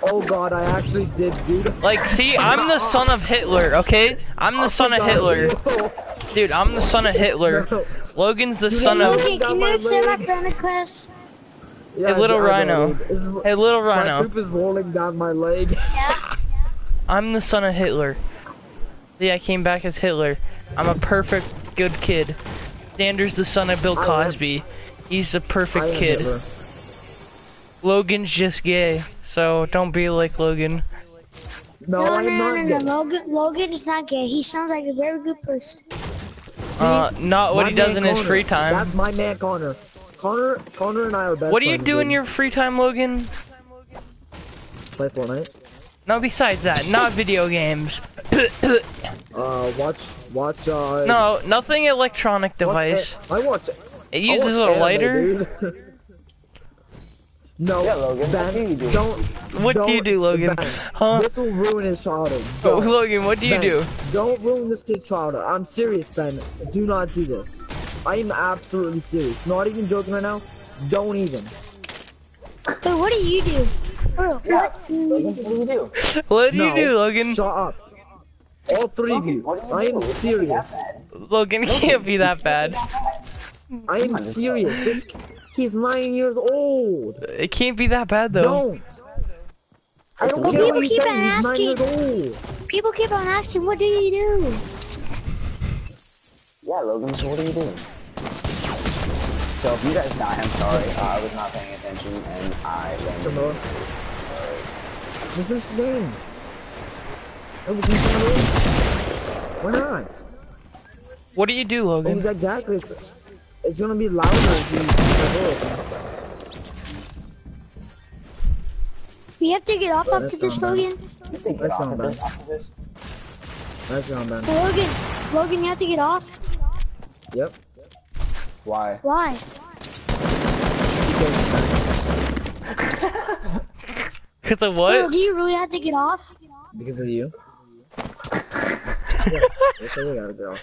Oh god, I actually did, dude. Like, see, I'm the son of Hitler, okay? I'm the son of Oh, God, Hitler. yo. Dude, I'm the son of Hitler. No. Logan's the Dude, son I of... know. Logan, can you my accept my leg. friend request? Yeah, little I rhino. Hey, little rhino. My poop is rolling down my leg. Yeah. I'm the son of Hitler. See, I came back as Hitler. I'm a perfect, good kid. Xander's the son of Bill Cosby. He's the perfect kid. Hitler. Logan's just gay, so don't be like Logan. No, No, no, no, no, no. Logan, Logan is not gay. He sounds like a very good person. Uh, not what he does man in his free time. That's my man Connor. Connor, Connor and I are best What do you friends, do in your free time, Logan? Play Fortnite. No, besides that, not video games. Uh, watch, watch, uh... no, nothing electronic watch device. a- I watch... It I uses a anime, lighter. no, Yeah, Logan, Ben, what do you do? don't... What do you don't- do, Logan? Ben, Huh? This will ruin his childhood. Oh, Don't. Logan, what do you Ben, do? Don't ruin this kid's childhood. I'm serious, Ben. Do not do this. I am absolutely serious. Not even joking right now. Don't even. But what do you do? Bro, Yeah. what? Logan, what do you do? What do you do, Logan? Shut up. All three of you. You I am It's serious. Logan can't be that bad. I am serious. This he's nine years old. It can't be that bad though. Don't. I don't Well, care people keep on asking- People keep on asking, what do you do? Yeah, Logan, so what are you doing? So if you guys die, I'm sorry. I was not paying attention and I Come landed. on. What's his name? Oh, we can come in. Why not? What do you do, Oh, Logan? exactly. It's, it's gonna be louder if you if you hold We have to get off Yeah, up that's to this, not bad. Logan. You think Let's off go, of Ben. this, off of this? it. Nice round, Ben. Logan, Logan, you have to get off. Yep. Why? Why? Cause of Bro, what? do you really have to get off? Because of you. yes. Yes, I really gotta go.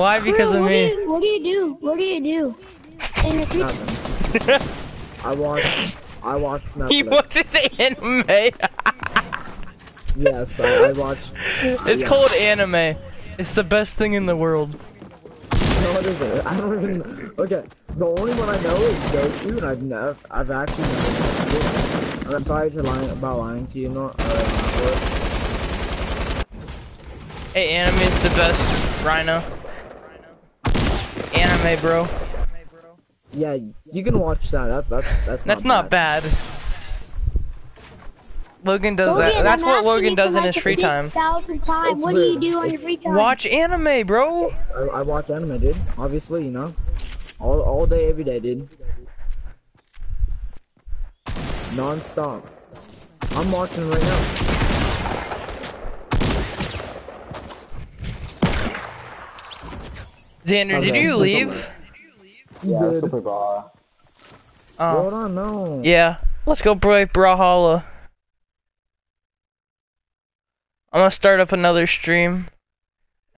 Why? Because Bro, of what me. Do you, what do you do? What do you do? In your free time? Nothing. I watch. I watch Netflix. He watches anime. Yes, I, I watch. It's Yeah. called anime. It's the best thing in the world. No, it isn't. I don't even. Okay, the only one I know is Goku, and I've never. I've actually never. And I'm sorry to lying about lying to you. Not. Uh, Hey, anime is the best, Rhino. Anime, bro. yeah, you can watch that. that that's that's. That's not bad. Logan does Logan, that. That's I'm what Logan does in like his free time. 50,000th time. It's what do you do on your free time? Watch anime, bro. I, I watch anime, dude. Obviously, you know, all all day, every day, dude. Non-stop. I'm watching right now. Xander, did you leave? Uh, yeah, let's go play Brawlhalla. Hold on, no. yeah. Let's go play Brawlhalla. I'm gonna start up another stream.